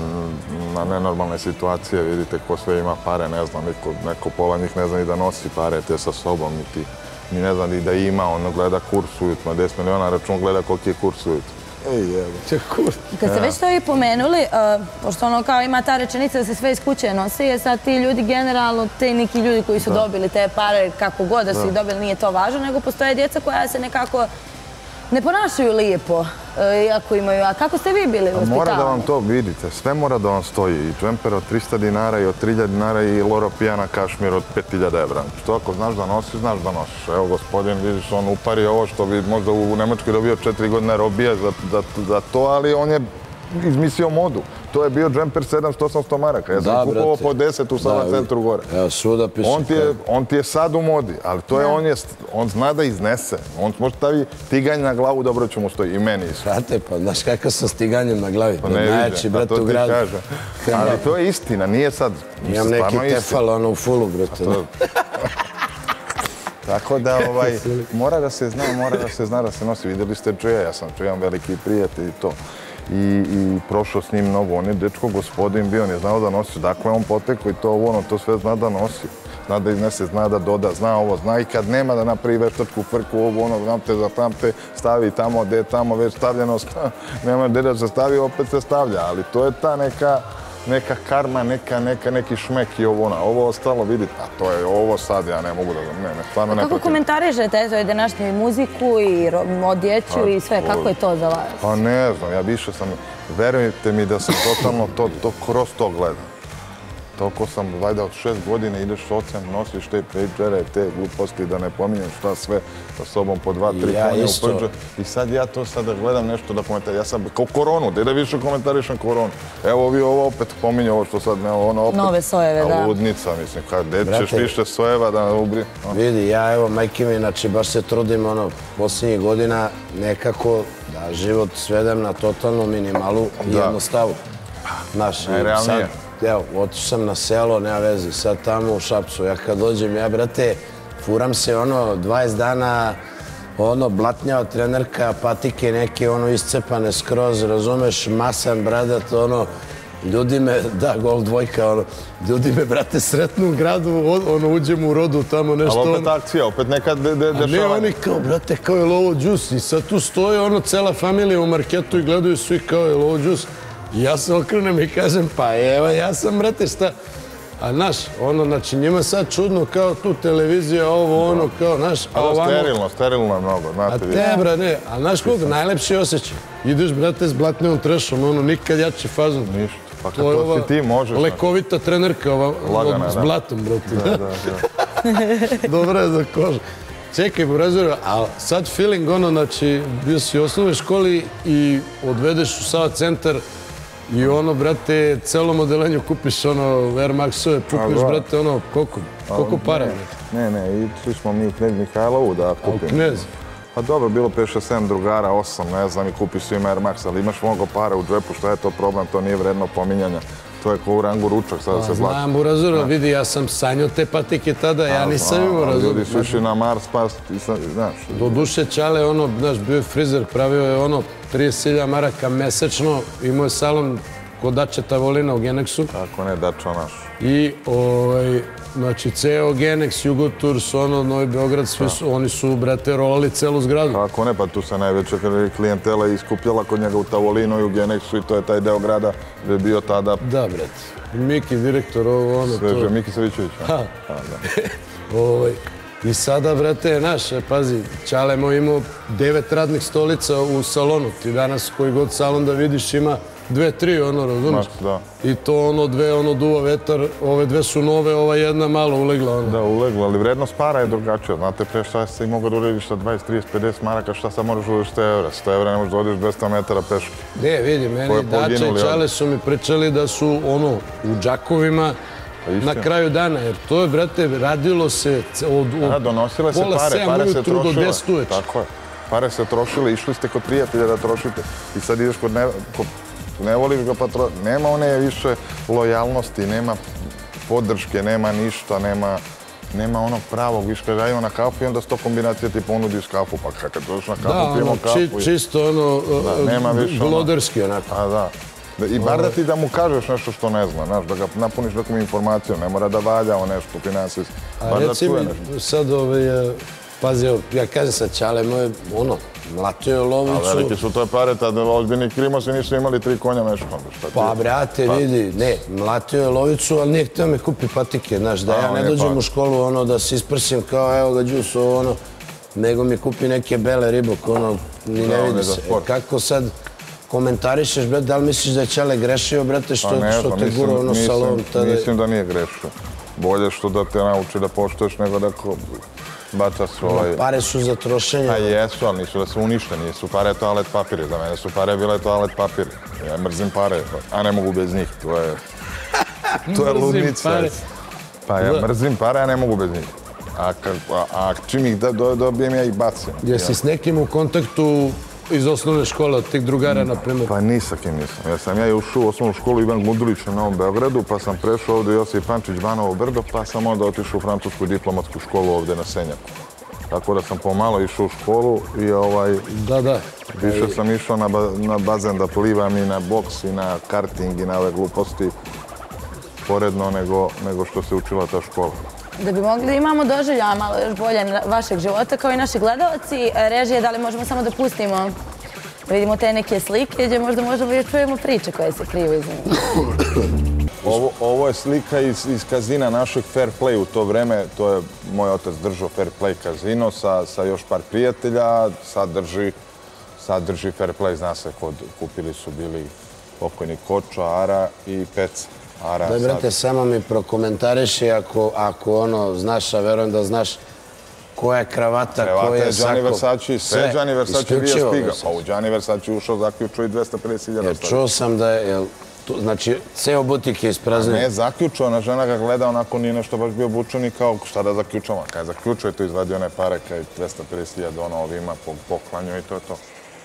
na nenormalne situacije, vidite ko sve ima pare, ne znam, neko pola njih ne zna ni da nosi pare te sa sobom, niti ni ne zna ni da ima, ono gleda kurs ujutro, 10 miliona račun gleda koliki je kurs ujutro. Ej, evo. Če kur... Kad ste već to i pomenuli, uh, pošto ono kao ima ta rečenica da se sve iz kuće nosi, je sad ti ljudi generalno, te neki ljudi koji su dobili te pare, kako god da su ih dobili, nije to važno, nego postoje djeca koja se nekako ne ponašaju lijepo, uh, iako imaju... A kako ste vi bili A Mora da vam to vidite, sve mora da vam stoji. I džemper od 300 dinara i od 3000 dinara i loro pijana kašmir od 5000 evra. Što ako znaš da nosiš, znaš da nosiš. Evo gospodin, vidiš, on upari ovo što bi možda u Nemačkoj dobio 4 godine robije za, za, za to, ali on je izmislio modu. To je bio džemper 700-800 maraka. Ja sam kupovao po 10 u Sava Da, centru gore. Evo, svuda piše... On ti, je, on ti je sad u modi, ali to je, on, je, on zna da iznese. On može stavi tiganj na glavu, dobro će mu stoji. I meni isto. Brate, pa znaš kakav sam stiganjem na glavi? Pa ne vidim, a brate, to u ti gradu. kažem. Ali to je istina, nije sad, Imam neki tefal, ono, u fulu, brate. To- Tako da, ovaj, mora da se zna, mora da se zna da se nosi. Vidjeli ste Džeja, ja sam Džejan veliki prijatelj i to. I, i prošao s njim mnogo. On je dečko gospodin bio, on je znao da nosi. Dakle, on potekao i to ovo, ono, to sve zna da nosi. Zna da iznese, zna da doda, zna ovo, zna i kad nema da napravi veštačku frku, ovo, ono, znam te za tamte, stavi tamo, gde je tamo već stavljeno, nema gde da se stavi, opet se stavlja. Ali to je ta neka, neka karma, neka, neka, neki šmek i ovo, ona. Ovo ostalo, vidite, a to je ovo sad, ja ne mogu da, ne, ne, stvarno ne Kako pratim. komentarišete eto, i današnju muziku i odjeću i sve? Kako je to za vas? Pa ne znam, ja više sam, verujte mi da sam totalno to, to kroz to gledam. Toliko sam, valjda od šest godine ideš s ocem, nosiš te pagere, te gluposti, da ne pominjem šta sve sa sobom po dva, tri Ja konja u pager. I sad ja to sada gledam nešto da komentarišem. Ja sam kao koronu, gdje da više komentarišem koronu. Evo vi ovo opet pominje ovo što sad, ne, ono opet. Nove sojeve, da. Ludnica, mislim, kad gdje ćeš više sojeva da ubri. ono. Vidi, ja evo, majke mi, znači, baš se trudim, ono, posljednjih godina nekako da život svedem na totalnu minimalu i jednostavu. Znaš, sad, evo, otišao sam na selo, nema veze, sad tamo u Šapcu, ja kad dođem, ja, brate, furam se, ono, 20 dana, ono, blatnjao trenerka, patike neke, ono, iscepane skroz, razumeš, masan, bradat, ono, Ljudi me, da, gol dvojka, ono, ljudi me, brate, sretnu u gradu, ono, uđem u rodu, tamo nešto, Ali opet ono, akcija, opet nekad de, de, a ne, oni kao, brate, kao je li ovo džus? I sad tu stoje ono, cela familija u marketu i gledaju svi kao je li ovo džus? I ja se okrenem i kažem, pa evo, ja sam, brate, šta? A znaš, ono, znači njima sad čudno kao tu televizija, ovo, ono, kao, znaš, a Ali ovamo... sterilno, sterilno je mnogo, A znate vi. te, bra, ne, a znaš kog, najlepši osjećaj. Ideš, brate, s blatnjom trešom, ono, nikad jači fazon. Ništa. Pa kad To si ti, možeš. znaš. Lekovita trenerka, ova, Lagana, od- s blatom, brate. Da, da, da. Dobro je za kožu. Čekaj, Burazeru, a sad feeling ono, znači, bio si u osnovnoj školi i odvedeš u Sava centar i ono, brate, celo modelenju kupiš ono Air Maxove, kupiš, da. brate, ono, koliko, koliko para, brate? Ne, ne, išli smo mi u Knez Mihajlovu da A u. Knez? Pa dobro, bilo 5-6-7 drugara, 8, ne znam, i kupiš svima Air Max, ali imaš mnogo para u džepu, šta je to problem, to nije vredno pominjanja. To je ko u rangu ručak, sada se zlači. Znam, Burazeru, vidi, ja sam sanjao te patike tada, ja nisam imao Ali razum. Ljudi su išli na Mars, pa, znaš, Do duše Čale, ono, znaš, bio je frizer, pravio je ono 30.000 maraka mesečno, imao je salon kod Dačeta Volina u Genexu. kako ne, dačo naš. I, ovaj, znači, ceo Genex, Jugotours, ono, Novi Beograd, svi su, oni su, brate, rolali celu zgradu. Kako ne, pa tu se najveća klijentela iskupljala kod njega u Tavolinu i u Genexu i to je taj deo grada gdje je bio tada Da, brate. Miki, direktor, ovo, ono, sveže to. Miki Savićević. Ha. A, da. Ovaj, I sada, brate, naš, pazi, Čale moj imao devet radnih stolica u salonu. Ti danas koji god salon da vidiš ima dve, tri, ono, razumiješ? Da. I to ono, dve, ono, duva vetar, ove dve su nove, ova jedna malo ulegla, ono. Da, uleglo, ali vrednost para je drugačija. Znate, pre šta si mogao da urediš sa 20, 30, 50 maraka, šta sad možeš urediš 100 evra? 100 evra ne možeš da odeš 200 metara peške. Ne, vidi, meni Dača i Čale su mi pričali da su, ono, u džakovima istina. na kraju dana, jer to je, brate, radilo se od, od Da, donosile se pola pare, sedam pare se ujutru do trošile. 10 uveče. Tako je. Pare se trošile, išli ste kod prijatelja da trošite i sad ideš kod ne, kod, ne voliš ga pa tro... Nema one više lojalnosti, nema podrške, nema ništa, nema nema onog pravog, viš kada ajmo na kafu i onda sto kombinacija ti ponudiš kafu, pa kad dođeš na kafu Da, pijemo ono, kafu. i- čisto ono, Da, nema uh, više ono- gloderski onako. A da. I bar da ti da mu kažeš nešto što ne zna, znaš, da ga napuniš nekom informacijom, ne mora da valja o nešto finansijski. A reci mi, sad ovaj, e, pazi, evo, ja kažem sad, Čale moj, ono, mlatio je A lovicu. velike su to pare, tada ozbiljni krimosi nisu imali tri konja meškom. Šta ti? Pa, brate, vidi, ne, mlatio je lovicu, ali nije htio me kupi patike, znaš, da A, ja ne dođem pa- u školu, ono, da se isprsim kao, evo ga, džus, ovo, ono, nego mi kupi neke bele ribok, ono, ni ne vidi se. Kako sad komentarišeš, brate, da li misliš da je Čale grešio, brate, što, Pa ne što znam, te gura ono sa lovom tada? mislim da nije grešio. Bolje što da te nauči da poštuješ nego da ko baca svoj... Pare su za trošenje. A jesu, ali nisu da se unište, nisu pare toalet papiri. Za mene su pare bile toalet papiri. Ja mrzim pare, a ne mogu bez njih. To je, to je ludnica. pare. Pa ja mrzim pare, a ne mogu bez njih. A, a, a čim ih da, do, dobijem, ja ih bacim. Jesi s nekim u kontaktu iz osnovne škole, od tih drugara, na primjer? Pa ni sa kim nisam. Ja sam ja ušao u osnovnu školu Ivan Gundulić na Novom Beogradu, pa sam prešao ovdje Josip Pančić Banovo Brdo, pa sam onda otišao u francusku diplomatsku školu ovdje na Senjaku. Tako da sam pomalo išao u školu i ovaj, Da, da. više sam išao na, ba, na bazen da plivam i na boks i na karting i na ove gluposti poredno nego, nego što se učila ta škola. Da bi mogli da imamo doživlja malo još bolje vašeg života kao i naši gledalci, režije, da li možemo samo da pustimo da vidimo te neke slike gdje možda možemo i čujemo priče koje se kriju iz njih. Ovo, ovo je slika iz, iz kazina našeg Fair Play u to vreme. To je moj otac držao Fair Play kazino sa, sa još par prijatelja. Sad drži, sad drži Fair Play, zna se, kod, kupili su bili pokojni Koča, Ara i Peca. Ara Da, sad- brate, samo mi prokomentariši ako, ako ono, znaš, a verujem da znaš koja je kravata, koja je je Gianni. Versace, sve Gianni Versace bio spiga. Pa u Gianni Versace ušao, zaključio i 250.000 Jer čuo sam da je, znači, ceo butik je ispraznio. Ne, zaključao, ona žena ga gleda, onako nije nešto baš bio obučen i kao šta da zaključamo. Kaj zaključuje to, izvadio one pare, kaj 250.000 ono ovima po, poklanju i to je to.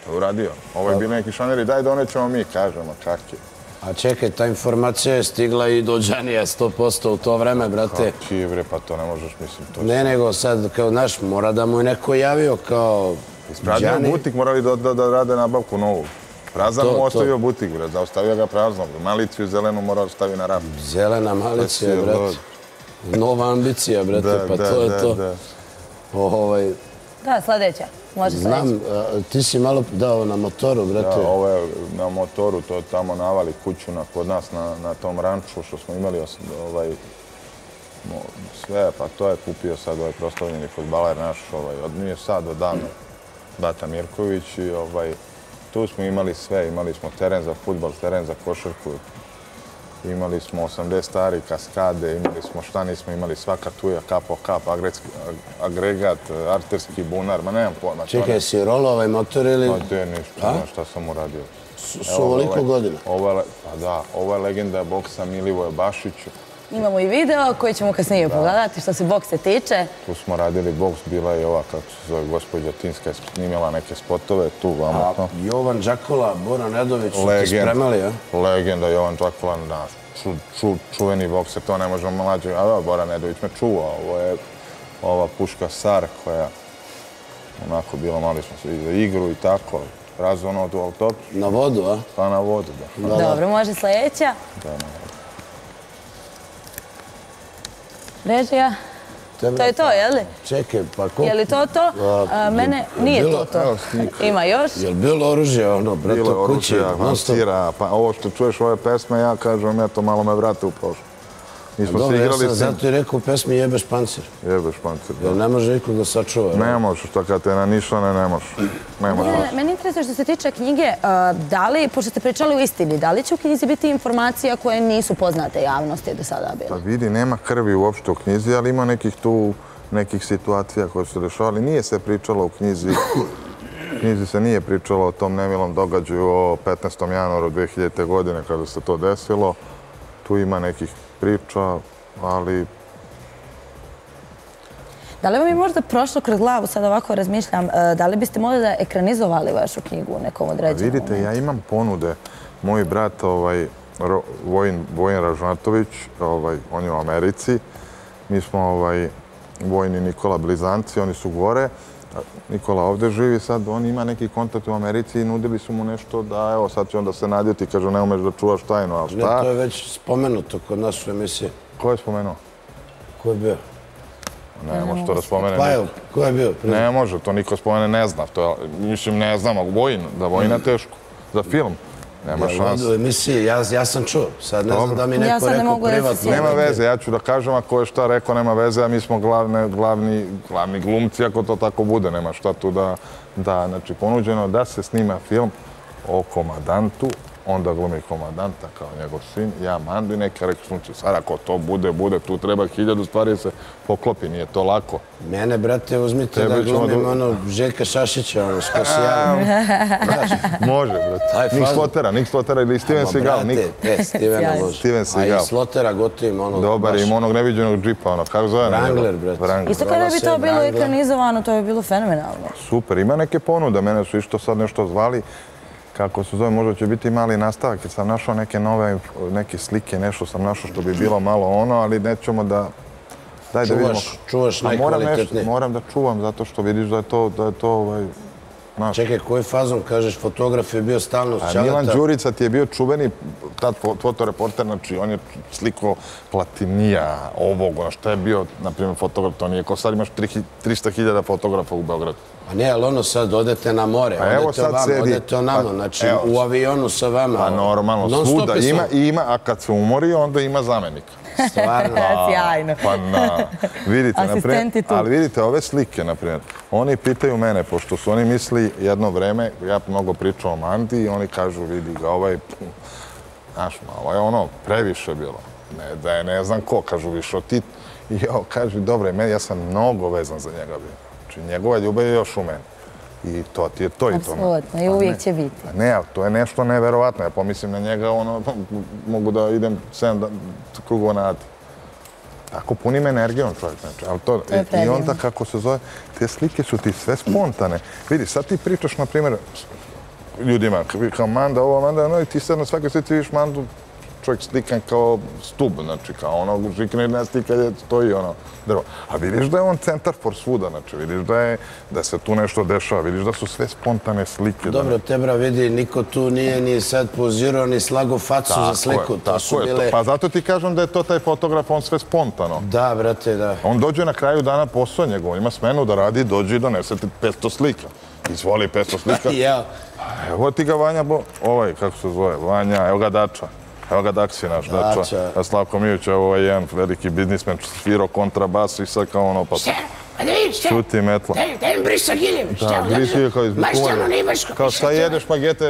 To je uradio. Ovo je bili neki šaneri, daj donećemo mi, kažemo, kak je. A čekaj, ta informacija je stigla i do Đanija 100% u to vreme, brate. Kaki bre, pa to ne možeš, mislim, to Ne, nego sad, kao, znaš, mora da mu je neko javio kao Gianni. butik, morali da, da, da rade nabavku novu. Prazan To, mu to. ostavio butik, bre, da ostavio ga prazno. Maliciju zelenu mora ostavi na rap. Zelena malicija, brate. Nova ambicija, brate, pa to je to. Da. Ovaj, Da, sljedeća. Može sljedeća. znam, a, ti si malo dao na motoru, brate. Da, ovo je na motoru, to tamo navali kuću na, kod nas na, na tom ranču što smo imali ovaj, mo- sve, pa to je kupio sad ovaj proslavljeni futbaler naš, ovaj, od nije sad odavno, Bata Mirković i ovaj, tu smo imali sve, imali smo teren za futbal, teren za košarku, imali smo 80 stari kaskade, imali smo šta nismo imali, svaka tuja, kap po kap, agretski, agregat, arterski bunar, ma nemam pojma. Čekaj, si rolao ovaj motor ili... Ma gdje ništa, šta sam uradio. Su, ovoliko ovaj- godina. Pa da, ovo je legenda boksa Milivoje Bašiću. Imamo i video koji ćemo kasnije pogledati što se bokse tiče. Tu smo radili boks, bila je ova, kako se zove, gospođa Tinska je snimila neke spotove, tu vamo A to. Jovan Đakola, Bora Nedović su ti spremali, a? Legenda Jovan naš ču, ču, čuveni bokser, to ne možemo mlađe. A da, Bora Nedović me čuva, ovo je ova puška Sar koja onako bilo mali smo se i za igru i tako, razvano od top, Na vodu, a? pa na vodu, da. Dobro, može sljedeća. da na Režija. Tebe- To je to, je li? Čekaj, pa ko... Je li to to? A, mene je- nije bilo- to to. Ima još? Jel bilo oružje, ono, Bilo kući? oružja, non stop? vampira, pa ovo što čuješ ove pesme, ja kažem, eto, malo me vrate u prošlo. Mi smo se ja igrali sam s njim. zato i rekao u pesmi Jebeš pancir. Jebeš pancir, da. ne može niko da sačuva? Ne možeš, to kad te nanišane, ne možeš. Ne možeš. Mene, mene interesuje što se tiče knjige, a, da li, pošto ste pričali o istini, da li će u knjizi biti informacija koje nisu poznate javnosti do sada Pa bile? vidi, nema krvi uopšte u knjizi, ali ima nekih tu nekih situacija koje su se dešavali. Nije se pričalo u knjizi, u knjizi se nije pričalo o tom nemilom događaju o 15. januaru 2000. godine kada se to desilo. Tu ima nekih priča, ali Da li vam je možda prošlo kroz glavu, sad ovako razmišljam, e, da li biste možda da ekranizovali vašu knjigu u nekom određenom vidite, momentu? ja imam ponude. Moj brat, ovaj, Vojin, Vojin Ražnatović, ovaj, on je u Americi. Mi smo ovaj, Vojin i Nikola Blizanci, oni su gore. Nikola ovde živi sad, on ima neki kontakt u Americi i nudili su mu nešto da, evo, sad će onda se nadjeti, kaže, ne umeš da čuvaš tajnu, ali Ne, šta? to je već spomenuto kod nas u emisiji. Ko je spomenuo? Ko je bio? Ne, može to da spomene. Pa ko je bio? Ne može, to niko spomene ne zna. To je, mislim, ne znam, ali Vojin, da Vojina teško. Za film, nema Ja, šanse. u emisiji, ja, ja sam čuo. Sad ne znam da mi neko rekao privatno. Nema veze, ja ću da kažem ako je šta rekao, nema veze, a mi smo glavne, glavni, glavni glumci ako to tako bude, nema šta tu da, da, znači ponuđeno da se snima film o komadantu, onda glumi komadanta kao njegov sin, ja Mandu i neka rekao sunce, sad ako to bude, bude, tu treba hiljadu stvari da se poklopi, nije to lako. Mene, brate, uzmite Tebe da glumim da- ono Željka Šašića, ono, s Kosijana. Može, brate. Taj Nick fazon. Slotera, Nick Slotera ili Steven Seagal, Nick. E, može. Steven A Seagal. i Slotera gotovim, ono, Dobar, ima onog neviđenog džipa, ono, kako zove? Wrangler, brate. Wrangler. Isto kada bi to bilo ekranizovano, to bi bilo fenomenalno. Super, ima neke ponude, mene su išto sad nešto zvali, kako se zove, možda će biti mali nastavak, jer sam našao neke nove, neke slike, nešto sam našao što bi bilo malo ono, ali nećemo da... Daj da Čuvaš- vidimo. čuvaš A moram, najkvalitetnije. moram da čuvam, zato što vidiš da je to, da je to ovaj, znaš, Čekaj, koji fazon, kažeš, fotograf je bio stalno A s Milan Čaleta? Đurica ti je bio čuveni tad fo- fotoreporter, znači on je sliko Platinija, ovog, ono što je bio, na primjer, fotograf, to nije ko sad imaš 300.000 fotografa u Beogradu. Pa ne, ali ono sad odete na more, Pa odete sad ovamo, sedi- odete onamo, pa, znači evo. u avionu sa vama. Pa normalno, svuda ima, ima, a kad se umori, onda ima zamenika. Stvarno. Sjajno. Pa na, vidite, Asistenti tu. ali vidite ove slike, na primjer, oni pitaju mene, pošto su oni misli jedno vreme, ja mnogo pričam o Mandi i oni kažu, vidi ga, ovaj, znaš, malo je ono, previše bilo. Ne, da je ne znam ko, kažu više od ti. I ja kažu, dobro, ja sam mnogo vezan za njega bio. Znači, njegova ljubav je još u meni. I to ti je to i to. Apsolutno, i uvijek će biti. Pa Ne, to je nešto neverovatno. Ja pomislim na njega, ono, mogu da idem 7 da, krugova na adi. Tako punim energijom čovjek. Znači, ali to, I onda kako se zove, te slike su ti sve spontane. Vidi, sad ti pričaš, na primjer, ljudima, kao Manda, ovo, Manda, no i ti sad na svakoj slici vidiš Mandu, čovjek slikan kao stub, znači kao ono žikne ne slika gdje stoji ono drvo. A vidiš da je on centar for svuda, znači vidiš da, je, da se tu nešto dešava, vidiš da su sve spontane slike. da Dobro, tebra vidi, niko tu nije ni sad pozirao, ni slago facu za sliku. je, To tako je. bile... Pa zato ti kažem da je to taj fotograf, on sve spontano. Da, brate, da. On dođe na kraju dana posao njegov, ima smenu da radi, dođe i donese ti 500 slika. Izvoli 500 slika. Ja, Evo ti ga Vanja, Bo, ovaj, kako se zove, Vanja, evo ga Dača. Evo ga Daksi naš, Dača. Dača. A Slavko Mijuć, evo ovaj jedan veliki biznismen, svirao kontrabas i sad kao ono, pa A da vidiš, šta? čuti metla. Daj, daj mi brisa Giljević. Da, brisi je kao iz Maštano, ne imaš Kao šta jedeš pagete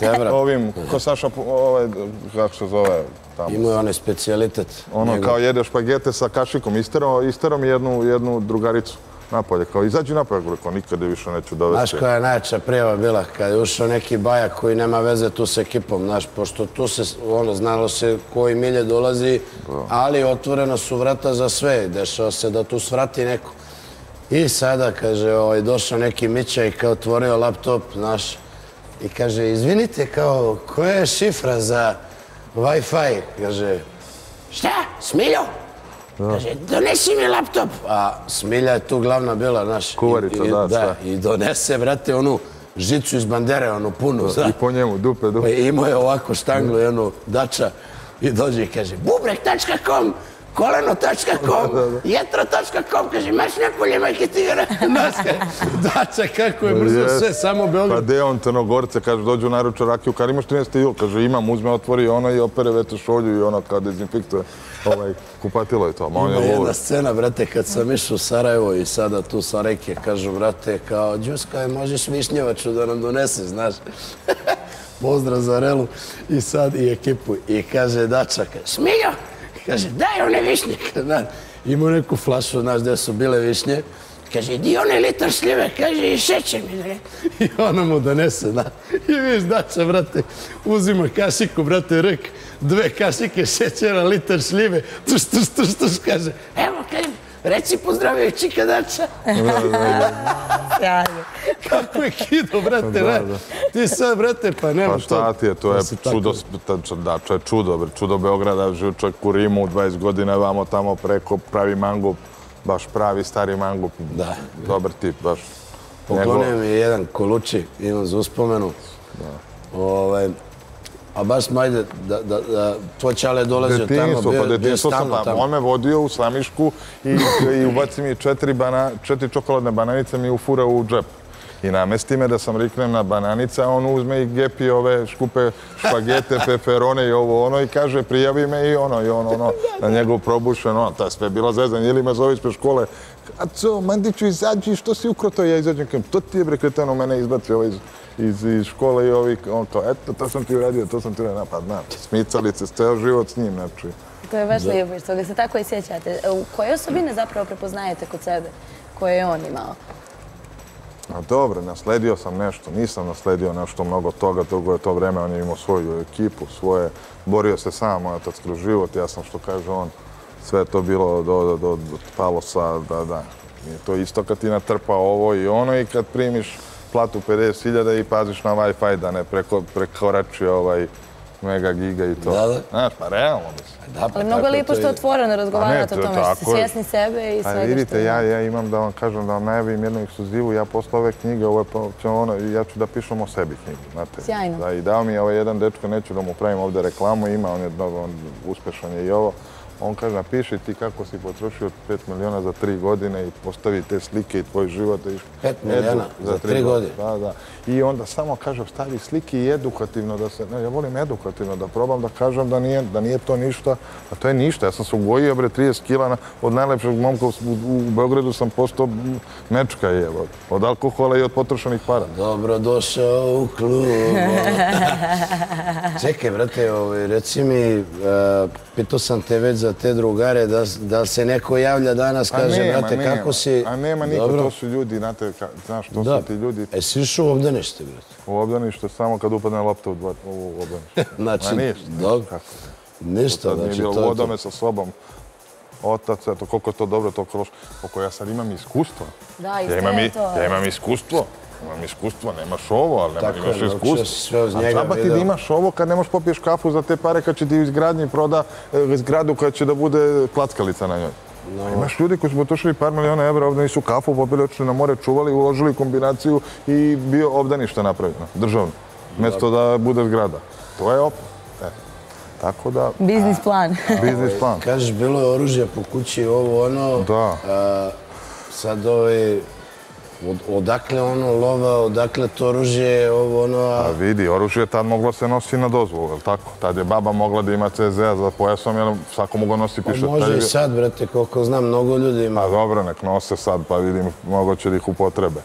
Tebra. ovim, ko Saša, ovaj, kako se zove, tamo. imao je onaj specijalitet. Ono njegov. kao jedeš špagete sa kašikom, istero, istero mi jednu, jednu drugaricu napolje, kao izađi napolje, rekao nikada više neću Znaš dovesti. koja je najjača prijava bila? Kad je ušao neki bajak koji nema veze tu s ekipom, znaš, pošto tu se, ono, znalo se koji milje dolazi, ali otvorena su vrata za sve. Dešao se da tu svrati neko. I sada, kaže, ovaj, došao neki Mića i kao otvorio laptop, znaš, i kaže, izvinite, kao, koja je šifra za Wi-Fi? Kaže, Šta? Smiljo? Kaže, donesi mi laptop. a Smilja je tu glavna bila, znaš. Kuvarica, i, da, da. sve. I donese, brate, onu žicu iz bandere, onu punu. I po njemu, dupe, dupe. imao je ovako štanglu, jednu dača i dođe i kaže Bubrek.com koleno.com jetro.com kaže, marš napolje, majke ti ga Znaš, dača kako je brzo Jes. sve, samo Pa Beograd. de on Crnogorce, kaže, dođu naruču rakiju, kad imaš 13 jul, kaže, imam, uzme, otvori ono i opere vete šolju i ono kao dezinfiktuje ovaj, kupatilo je to, ma on Ima je jedna lud. scena, brate, kad sam išao u Sarajevo i sada tu sa reke, kažu, brate, kao, Đuska, možeš višnjevaču da nam donese, znaš. Pozdrav za Relu i sad i ekipu. I kaže, dača, kaže, Smiljo, Kaže, daj one višnje. Imao neku flašu, znaš, gde su bile višnje. Kaže, di onaj litar šljive, kaže, i šećer mi donese. I ona mu donese, da. I viš, dača, brate, uzima kašiku, brate, rek, dve kašike šećera, litar šljive, tuš, tuš, tuš, tuš, kaže, Evo, kaže, reci pozdravio čika dača. Sjajno. kako je kido, brate, Da, ne. da. Ti sad, brate, pa nema Pa šta ti je, to je Da čudo, da, to je čudo, bre, čudo Beograda, živ čovjek u Rimu, 20 godina vamo tamo preko, pravi mangup, baš pravi stari mangup. Da. Dobar tip, baš. Poklonio mi je jedan koluči, imam za uspomenu. Ovaj, a baš smo ajde, da, da, da, tvoj čale je dolazio tamo, bio, pa bio detinjstvo sam stalno tamo. tamo. On me vodio u Slamišku i, i ubaci mi četiri, bana, četiri čokoladne bananice mi ufura u džep. I namesti me da sam riknem na bananice, a on uzme i gepi ove škupe špagete, peperone i ovo ono i kaže prijavi me i ono, i ono, ono, na njegov probušen, ono, to je sve bilo zezanje, ili me zove ispred škole, a co, Mandiću, izađi, što si ukroto, ja izađem, kažem, to ti je bre kretano, mene izbaci ovaj iz, iz, iz škole i ovi, on kao, eto, to sam ti uradio, to sam ti uradio, napad, na, smicalice, ceo život s njim, znači. To je baš lijepo što ga se tako i sjećate. U koje osobine zapravo prepoznajete kod sebe koje je on imao? A dobro, nasledio sam nešto, nisam nasledio nešto mnogo toga, dugo je to vreme, on je imao svoju ekipu, svoje, borio se sam, moj otac kroz život, ja sam što kaže on, sve to bilo do, do, do, do palosa, da, da. I to je isto kad ti natrpa ovo i ono i kad primiš platu 50.000 i paziš na Wi-Fi da ne preko, prekorači ovaj mega giga i to. Da, da. Znaš, pa realno mislim. Da, pa Ali mnogo tako je lijepo to što ide. otvoreno razgovarate to o je tome, što ste je. svjesni sebe i Pa svega vidite, što ja, imate. ja imam da vam kažem da vam najavim jednu ekskluzivu, ja posle ove knjige, ovo je pa, će ono, i ja ću da pišem o sebi knjigu, znate. Sjajno. Da, I dao mi je ovaj jedan dečko, neću da mu pravim ovde reklamu, ima, on je dobro, on uspešan je i ovo. On kaže, napiši ti kako si potrošio 5 miliona za 3 godine i postavi te slike i tvoj život. I... Pet miliona za tri tri godine? Da, da. I onda samo kaže, stavi slike i edukativno da se, ne, ja volim edukativno da probam da kažem da nije, da nije to ništa, a to je ništa. Ja sam se ugojio, bre, 30 kila na, od najlepšeg momka u, u Beogradu sam postao mečka je, od, od alkohola i od potrošenih para. Dobro došao u klub. Čekaj, brate, ovaj, reci mi, uh, pitao sam te već za te drugare, da, da se neko javlja danas, kaže, brate, kako si... A nema niko, Dobro. to su ljudi, znate, ka, znaš, to Da. su ti ljudi E, si išao u obdanište, brate? u obdanište samo kad upadne lopta u, dva, u obdanište. Znači, Ma ništa, ništa, dobro. kako. Ništa, znači, bilo to je voda to. me sa sobom. Otac, eto, koliko je to dobro, toliko loše. Koliko ja sad imam iskustva. Da, ja imam, i, isto je to. ja imam iskustvo. Imam iskustvo, nemaš ovo, ali nema, Tako je, imaš iskustvo. si sve uz A njega, džaba ti da imaš ovo kad ne možeš popiješ kafu za te pare kad će ti u izgradnji proda e, zgradu koja će da bude klackalica na njoj. Imaš ljudi koji su potrošili par miliona evra, ovdje nisu kafu, popili, otišli na more, čuvali, uložili kombinaciju i bio obdanište napravljeno, državno, mjesto da bude zgrada. To je opet. E. Tako da, Biznis plan. biznis plan. Kažeš, bilo je oružje po kući, ovo, ono... Da. A, sad ovaj... Od, odakle ono lova, odakle to oružje, ovo, ono... A A, vidi, oružje je tad moglo se nosi na dozvolu, je li tako? Tad je baba mogla da ima CZ-a za pojasom, jer svako moglo nosi pa pišet. Tad može i sad, brate, koliko znam, mnogo ljudi ima. Pa dobro, nek nose sad, pa vidim, mnogo će da ih upotrebe.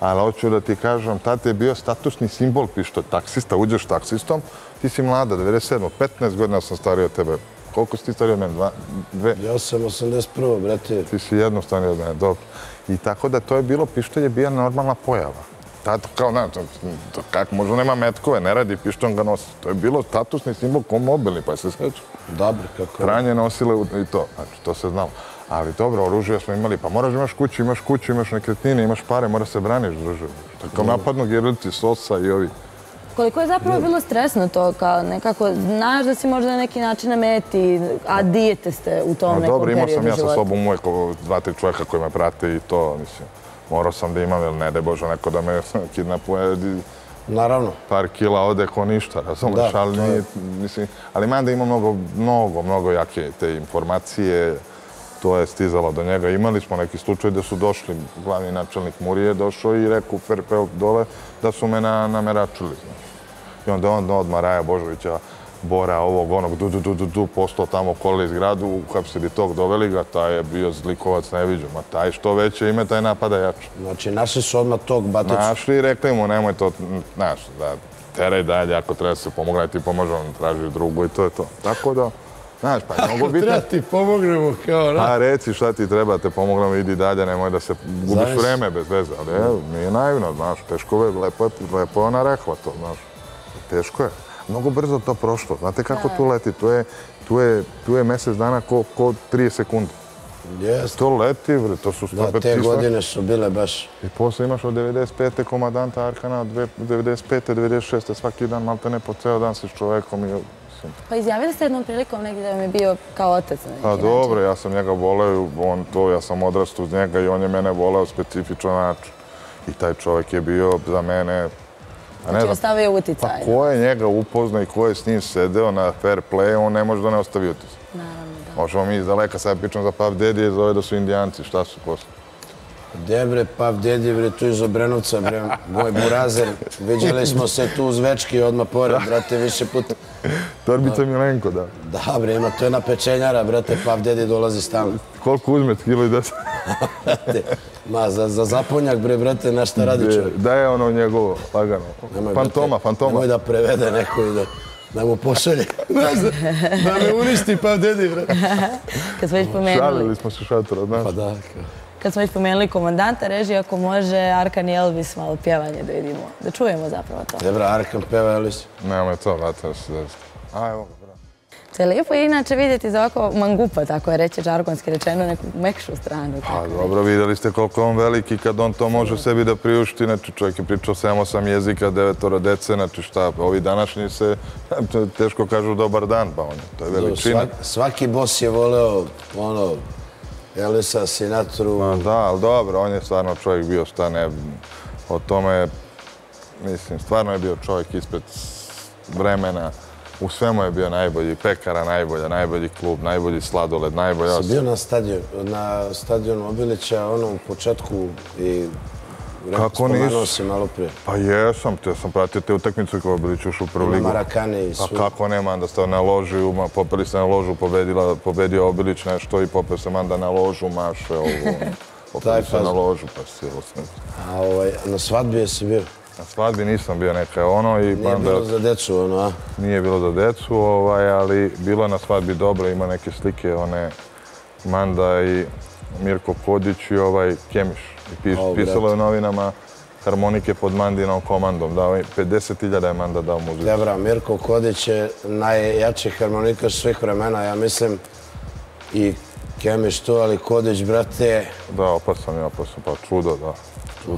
Ali hoću da ti kažem, tad je bio statusni simbol pištolj. Taksista, uđeš taksistom, ti si mlada, 97. 15 godina sam stariji od tebe. Koliko si ti stariji od mene? Dva, dve? Ja sam 81. brate. Ti si jednostavni od mene, dobro. I tako da to je bilo, pištolj je bio normalna pojava. Tad, kao, ne, to, to, kako, možda nema metkove, ne radi, pištolj ga nosi. To je bilo statusni simbol ko mobilni, pa se sveća. Dobro, kako... Kranje nosile u- i to, znači to se znalo. Ali dobro, oružje smo imali, pa moraš imaš kuću, imaš kuću, imaš nekretnine, imaš pare, moraš se braniš, druže. Tako napadnu gerlici, sosa i ovi. Koliko je zapravo bilo stresno to, kao nekako, znaš da si možda na neki način na meti, a dijete ste u tom A nekom dobro, imao periodu sam ja sa života. sobom uvijek ovo dva, tri čovjeka koji me prate i to, mislim. Morao sam da imam, jer ne daj Bože, neko da me kidnapuje, Naravno. par kila ode ko ništa, razumeš, Da, ali je- nije, mislim, ali man da ima mnogo, mnogo, mnogo jake te informacije, to je stizalo do njega. Imali smo neki slučaj da su došli, glavni načelnik Murije došao i rekao Ferpel dole da su me na, nameračili. I onda on odmah Raja Božovića, Bora, ovog, onog, du, du, du, du, du, postao tamo kolili zgradu, uhapsili tog, doveli ga, taj je bio zlikovac neviđen, ma taj što veće ime, taj napada jače. Znači, našli su odmah tog baticu. Našli i rekli mu, nemoj to, znaš, da teraj dalje, ako treba se pomogne, ti pomože, on traži drugu i to je to. Tako da, Znaš, pa mogu biti... Treba ti pomognemo kao na... Pa reci šta ti treba, te pomognemo, idi dalje, nemoj da se gubiš vreme bez veze. Ali evo, nije naivno, znaš, teško je, lepo je, lepo je ona rekla to, znaš. Teško je. Mnogo brzo to prošlo. Znate kako tu leti? Tu je, tu je, tu je mjesec dana ko, ko 3 sekunde. Jeste. To leti, bre, to su Da, stope te ti svaki- godine su bile baš... I posle imaš od 95. komadanta Arkana, od dve- 95. 96. svaki dan, malte ne po ceo dan si s čovekom i... Pa izjavili ste jednom prilikom negdje da vam je bio kao otac na neki Pa dobro, ja sam njega voleo, on to, ja sam odrastao uz njega i on je mene voleo specifičan način. I taj čovjek je bio za mene, Znači znam, ostavio pa uticaj. ko je njega upoznao i ko je s njim sedeo na fair play, on ne može da ne ostavi utisak. Naravno, da. Možemo mi iz daleka, sad pričam za Pav Dedije, zove da su indijanci, šta su posle? Debre, pav dedi, bre, tu iz Obrenovca, bre, moj burazer. Viđali smo se tu uz večki odmah pored, brate, više puta. Torbica Milenko, da. Da, bre, ima to jedna pečenjara, brate, pav dedi dolazi stalno. Koliko uzme, kilo i deset? Brate, ma, za, za zaponjak, bre, brate, na šta radi čovjek? Da je ono njegovo, lagano. Nemoj, Fantoma, brate, fantoma. Nemoj da prevede neko i da, da mu pošalje. Znaš, da, da me uništi pav dedi, bre. Kad smo već pomenuli, Šalili smo se šatora, znaš. Pa da, kao. Kad smo već pomenuli komandanta režije, ako može Arkan i Elvis malo pjevanje da vidimo, da čujemo zapravo to. Debra, Arkan peva, Elis. Nemoj to, vrata, da se desi. A, evo ga, brate. To je lijepo je inače vidjeti za ovako mangupa, tako je reći žargonski rečeno, neku mekšu stranu. Pa dobro, vidjeli ste koliko je on veliki kad on to može sebi da priušti. Znači, čovjek je pričao 7-8 jezika, devetoro dece, znači šta, ovi današnji se teško kažu dobar dan, pa on, to je veličina. Svak, svaki bos je voleo, ono, Elisa, Sinatru. Ma da, ali dobro, on je stvarno čovjek bio šta ne, o tome, mislim, stvarno je bio čovjek ispred vremena, u svemu je bio najbolji, pekara najbolja, najbolji klub, najbolji sladoled, najbolja Si bio na stadionu, na stadionu Obilića, ono u početku i Kako spomenuo nisu? si malo prije. Pa jesam, te sam pratio te utakmice koje bili ušao u prvu Na ligu. Marakane i Pa svu. kako nema, da ste na loži, ma, popeli ste na ložu, pobedila, pobedio Obilić nešto i popeo se manda na ložu, maše ovu. ono. Popeli se na ložu, pa silo sam. A ovaj, na svadbi je bio. Na svadbi nisam bio neka ono i Nije onda bilo za decu, ono, a? nije bilo za decu, ovaj, ali bilo na svadbi dobro, ima neke slike, one Manda i Mirko Kodić i ovaj Kemiš. I piš, O, pisalo je u novinama harmonike pod Mandinom komandom. Dao, je- 50.000 je Manda dao muziku. Debra, Mirko Kodić je najjači harmonikaš svih vremena, ja mislim. I Kemiš tu, ali Kodić, brate, Da, opasan je, opasan, pa čudo, da. da,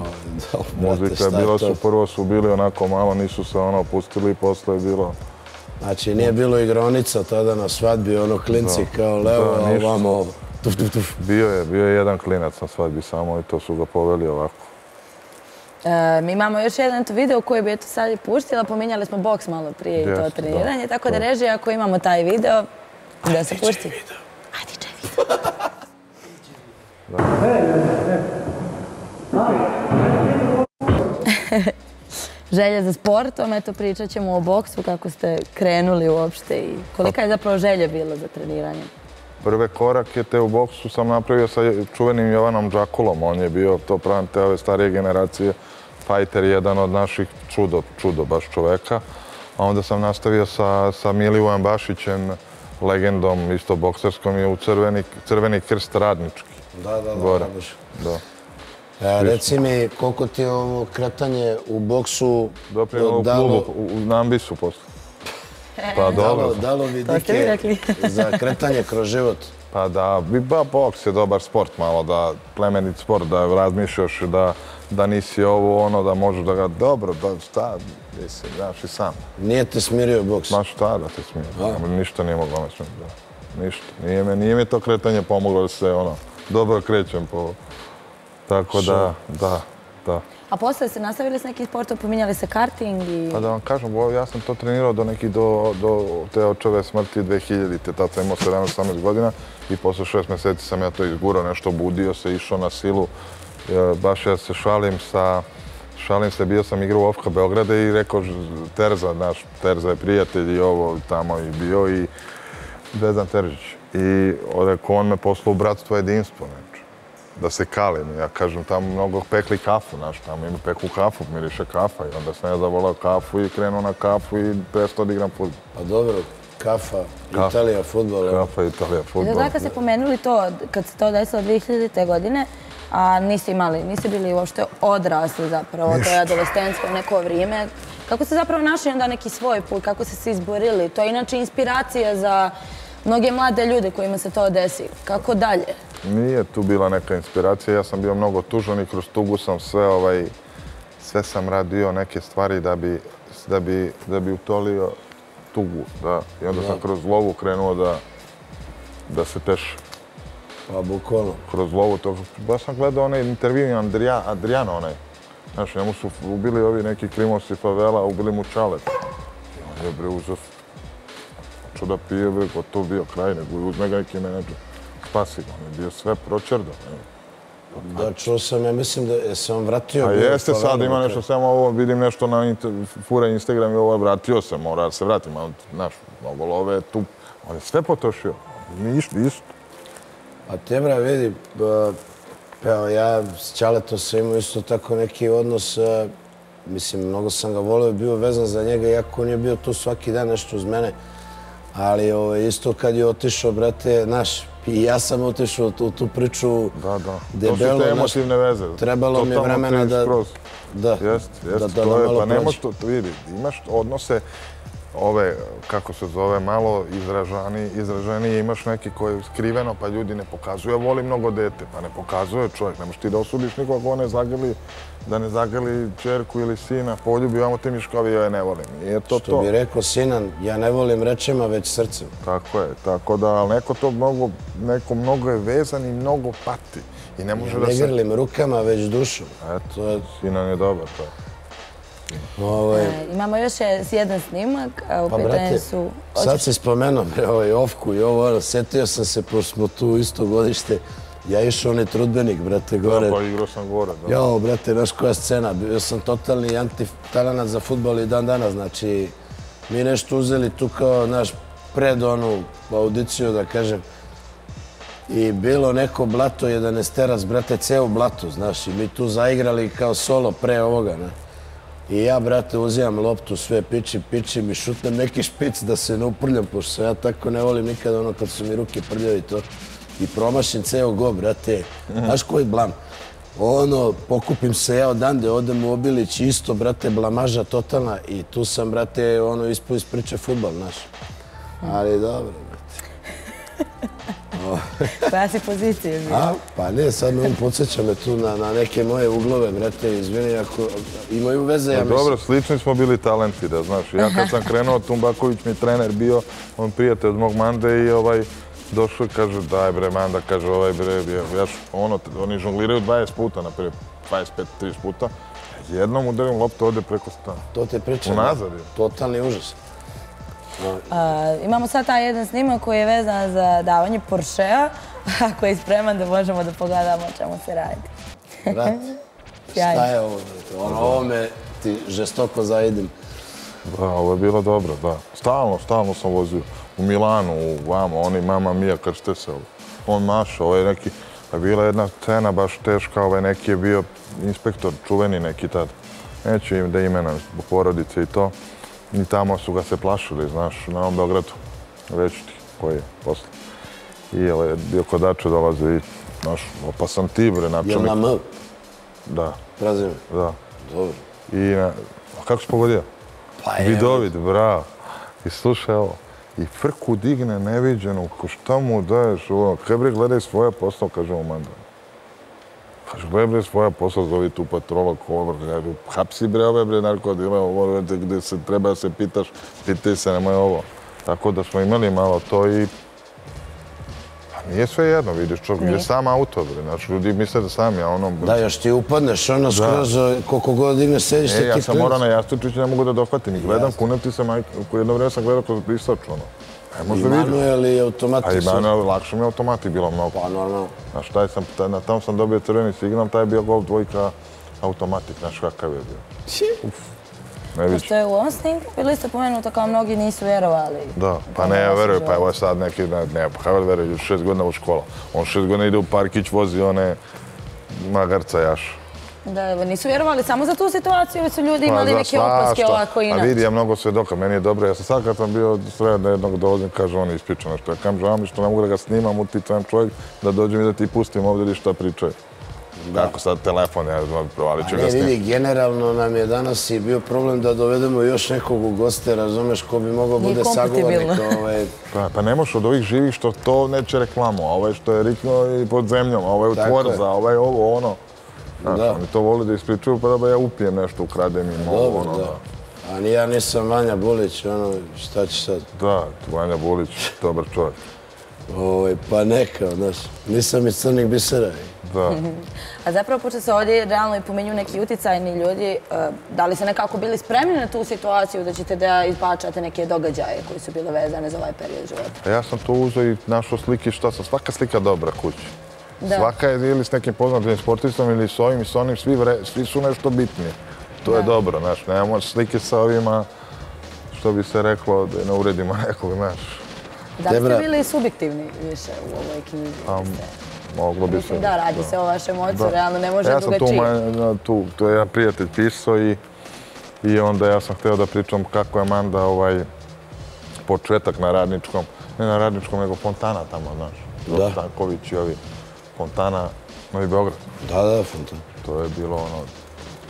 brate, Muzika je bila su, prvo su bili onako malo, nisu se ono pustili i posle je bilo... Znači, nije bilo igronica tada na svadbi, ono klinci kao levo, Da, a ovamo, tuf, tuf, tuf. Bio je, bio je jedan klinac na svadbi samo i to su ga poveli ovako. E, mi imamo još jedan to video koji bi eto sad i puštila, pominjali smo boks malo prije i to treniranje, da. tako da režija ako imamo taj video, da se pušti. Ajde, če video. Želje za sportom, eto pričat ćemo o boksu, kako ste krenuli uopšte i kolika je zapravo želja bila za treniranje. Prve korake te u boksu sam napravio sa čuvenim Jovanom Džakulom. On je bio, to pravim te ove starije generacije, fajter, jedan od naših čudo, čudo baš čoveka. A onda sam nastavio sa, sa Milivojem Bašićem, legendom isto bokserskom i u crveni, crveni krst radnički. Da, da, da, Gore. Da. E, reci mi, koliko ti je ovo kretanje u boksu Doprinjelo u klubu, u, u Nambisu posle. Pa dobro. Dalo, mi rekli. za kretanje kroz život. Pa da, bi- ba, boks je dobar sport malo, da plemenit sport, da razmišljaš da, da nisi ovo ono, da možeš da ga, dobro, da šta, mislim, znaš i sam. Nije te smirio boks. Ma šta da te smije, ništa nije moglo me smijeti, da. Ništa, nije, me, nije mi to kretanje pomoglo da se ono, dobro krećem po... Tako da, da, da. A posle ste nastavili s nekim sportom, pominjali se karting i... Pa da vam kažem, ovo, ja sam to trenirao do neki do, do te očeve smrti 2000-te, tad sam imao 17-18 godina i posle šest meseci sam ja to izgurao, nešto budio se, išao na silu. E, baš ja se šalim sa, šalim se, bio sam igrao u Ofka Beograda i rekao Terza, naš Terza je prijatelj i ovo tamo i bio i Dezan Teržić. I rekao, on me poslao u bratstvo jedinstvo, Ne da se kalim. Ja kažem, tamo mnogo pekli kafu, znaš, tamo ima peku kafu, miriše kafa i onda sam ja zavolao kafu i krenuo na kafu i prestao da igram fudbal. Pa dobro, kafa, Italija, futbol. Kafa Italija, I futbol. da kad ste pomenuli to, kad se to desilo 2000. godine, a niste imali, niste bili uopšte odrasli zapravo, to je adolescensko neko vrijeme. Kako ste zapravo našli onda neki svoj put, kako ste se izborili? To je inače inspiracija za mnoge mlade ljude kojima se to desi. Kako dalje? Nije tu bila neka inspiracija, ja sam bio mnogo tužan i kroz tugu sam sve, ovaj, sve sam radio neke stvari da bi, da bi, da bi utolio tugu. Da. I onda sam kroz lovu krenuo da, da se teš Pa bukvalno. kroz lovu. To, baš sam gledao onaj intervju Andrija, Adriana onaj. Znaš, njemu su ubili ovi neki krimosi favela, ubili mu čalet. I on je bre uzeo, počeo da pije, bre, to bio kraj, nego uzme ga neki menadžer. Spasi ga, on je bio sve pročerdo. Da, čuo sam, ja mislim da se on vratio. A jeste sad, ima nešto, samo ovo, vidim nešto na inter, fura Instagram i ovo, vratio se, mora da se vratim, ali, znaš, mnogo love tu, on je sve potrošio, ništa, isto. A te bra, vidi, pa evo, ja s Ćaletom sam imao isto tako neki odnos, a, mislim, mnogo sam ga volio, bio vezan za njega, iako on je bio tu svaki dan nešto uz mene. Ali ovo, isto kad je otišao, brate, znaš, i ja sam otišao u tu, tu priču Da, da. debelo. to su te emotivne veze. Trebalo mi je vremena da... skroz. Da, Jest, jest, da, da, to da je, malo pa prođe. možeš to, vidi, imaš odnose ove, kako se zove, malo izražani, izraženi, imaš neki koji je skriveno, pa ljudi ne pokazuju, ja volim mnogo dete, pa ne pokazuje čovjek, ne možeš ti da osudiš nikoga ko ne zagrli, da ne zagrli čerku ili sina, poljubi, vamo ti miškovi, ja je ne volim. Nije to Što to. bi rekao Sinan, ja ne volim rečima, već srcem. Tako je, tako da, ali neko to mnogo, neko mnogo je vezan i mnogo pati. I ne može da Ne se... grlim rukama, već dušom. Eto, To je, Sinan je dobar, to. Ovaj, E, imamo još je- jedan snimak, a u Pa, pitanju brate, su... sad si spomenuo bre, ovaj Ofku i ovo, ono, setio sam se, pošto smo tu isto godište, ja išao onaj trudbenik, brate, gore. Da, pa igrao sam gore, da. Jao, brate, znaš koja scena, bio sam totalni antitalanac za futbol i dan danas, znači, mi nešto uzeli tu kao, znaš, pred onu audiciju, da kažem, i bilo neko blato 11 teras, brate, ceo blato, znaš, i mi tu zaigrali kao solo pre ovoga, ne. I ja, brate, uzimam loptu, sve pičim, pičim i šutnem neki špic da se ne uprljam, pošto se ja tako ne volim nikada ono kad su mi ruke prljave i to. I promašim ceo go, brate. Znaš koji blam? Ono, pokupim se ja odande, odem u Obilić, isto, brate, blamaža totalna. I tu sam, brate, ono, ispo iz priče futbol, znaš. Ali dobro, brate. Koja si pozicija bio? A, pa ne, sad me on podsjeća me tu na, na neke moje uglove, brate, izvini, ako imaju veze, ja Pa mislim. dobro, slični smo bili talenti, da znaš. Ja kad sam krenuo, Tumbaković mi trener bio, on prijatelj od mog Mande i ovaj, došao i kaže, daj bre, Manda, kaže, ovaj bre, ja, ono, oni žongliraju 20 puta, naprijed, 25-30 puta. Jednom udarim loptu ode preko stana. To te. Unazad je. Totalni užas. Imamo sad taj jedan snimak koji je vezan za davanje Porschea, ako je spreman da možemo da pogledamo o čemu se radi. Brat, šta je ovo? Ono, ovo me ti žestoko zaidim. Da, ovo je bilo dobro, da. Stalno, stalno sam vozio. U Milanu, u vamo, oni mama mija kršte se. ovo. On maša, ovo je neki... Pa je bila jedna scena baš teška, ovaj neki je bio inspektor, čuveni neki tad. Neću im da imena zbog porodice i to. I tamo su ga se plašili, znaš, na ovom Beogradu. Reći ti koji je posle. I ovaj, je bio kodače dolaze i, znaš, opasan ti bre, Jel načelnik. na M? Da, Prezime. da. Dobro. I na, a kako si pogodio? Pa evo. Vidovit, bravo. I slušaj ovo, i frku digne neviđenu, šta mu daješ ovo, kaj bre gledaj svoje posao, kaže mu Manda. Kaže, gledaj bre svoje posao, zove tu patrola, kolor, kaže, hapsi bre ove bre narkodile, ovo bre, gde se treba da se pitaš, pitaj se, nemoj ovo. Tako da smo imali malo to i Pa nije sve jedno, vidiš čovjek, je sam auto, bre, znači ljudi misle da sam ja ono... Da, još ti upadneš ono skroz, koliko god digneš sedište, E, ti ja sam morao na klinac. jastučiću, ne mogu da dohvatim. I gledam, kunem ti se, majka, u jedno vrijeme sam gledao kroz brisač, ono. Ne I možda vidiš. manuel i A automatik. i manuel, lakše mi je automati bilo mnogo. Pa normalno. Znaš, taj sam, taj, na tam sam dobio crveni signal, taj je bio Golf dvojka automatik, znaš kakav je bio. Ne vidiš. Što je u ovom snimku bili ste pomenuto kao mnogi nisu vjerovali. Da, pa ne, ja verujem, pa evo je sad neki, ne, ne pa kaj veruje, šest godina u škola. On šest godina ide u parkić, vozi one magarca jaš. Da, evo, nisu vjerovali samo za tu situaciju, već su ljudi imali Pa za neke opaske ovako A inače. vidi, ja mnogo svedoka, meni je dobro. Ja sam sad kad sam bio sred jednog dolazim, kaže on ispriča nešto. Ja kažem, žao mi što ne mogu da ga snimam, uticajem čovjek, da dođem i da ti pustim ovdje ili šta pričaju. Kako sad telefon, ja znam, provalit ću ga snimam. vidi, generalno nam je danas i bio problem da dovedemo još nekog u goste, razumeš, ko bi mogao bude sagovornik. Ovaj, Pa, pa ne možeš od ovih živih što to neće reklamu, a ovaj što je riknuo i pod zemljom, a ovaj u Tako je. tvorza, a ovaj ovo, ono. Znaš, Da. oni to vole da ispričuju, pa da ba ja upijem nešto, ukradem im ovo, ono. da. A ni ja nisam Vanja Bulić, ono, šta će sad? Da, Vanja Bulić, dobar čovjek. Ovaj, pa neka, znaš, nisam iz crnih bisera. Da. A zapravo, pošto se ovdje realno i pomenju neki uticajni ljudi, e, da li ste nekako bili spremni na tu situaciju da ćete da izbačate neke događaje koji su bile vezane za ovaj period života? Ja sam to uzeo i našao slike šta sam, svaka slika dobra kući. Da. Svaka je ili s nekim poznatim sportistom ili s ovim i s onim, svi, vre, svi su nešto bitni. To je dobro, znaš, nemamo slike sa ovima, što bi se reklo, da ne uredimo nekog, znaš. Da li ste bili subjektivni više u ovoj knjizi? A, Ste- moglo bi se. Da, radi se o vašem ocu, realno ne može ja sam tu, drugačije. tu, to je jedan prijatelj pisao i, i onda ja sam htio da pričam kako je Amanda ovaj početak na radničkom, ne na radničkom, nego Fontana tamo, znaš. Da. Stanković i ovi. Fontana, Novi Beograd. Da, da, Fontan. To je bilo ono...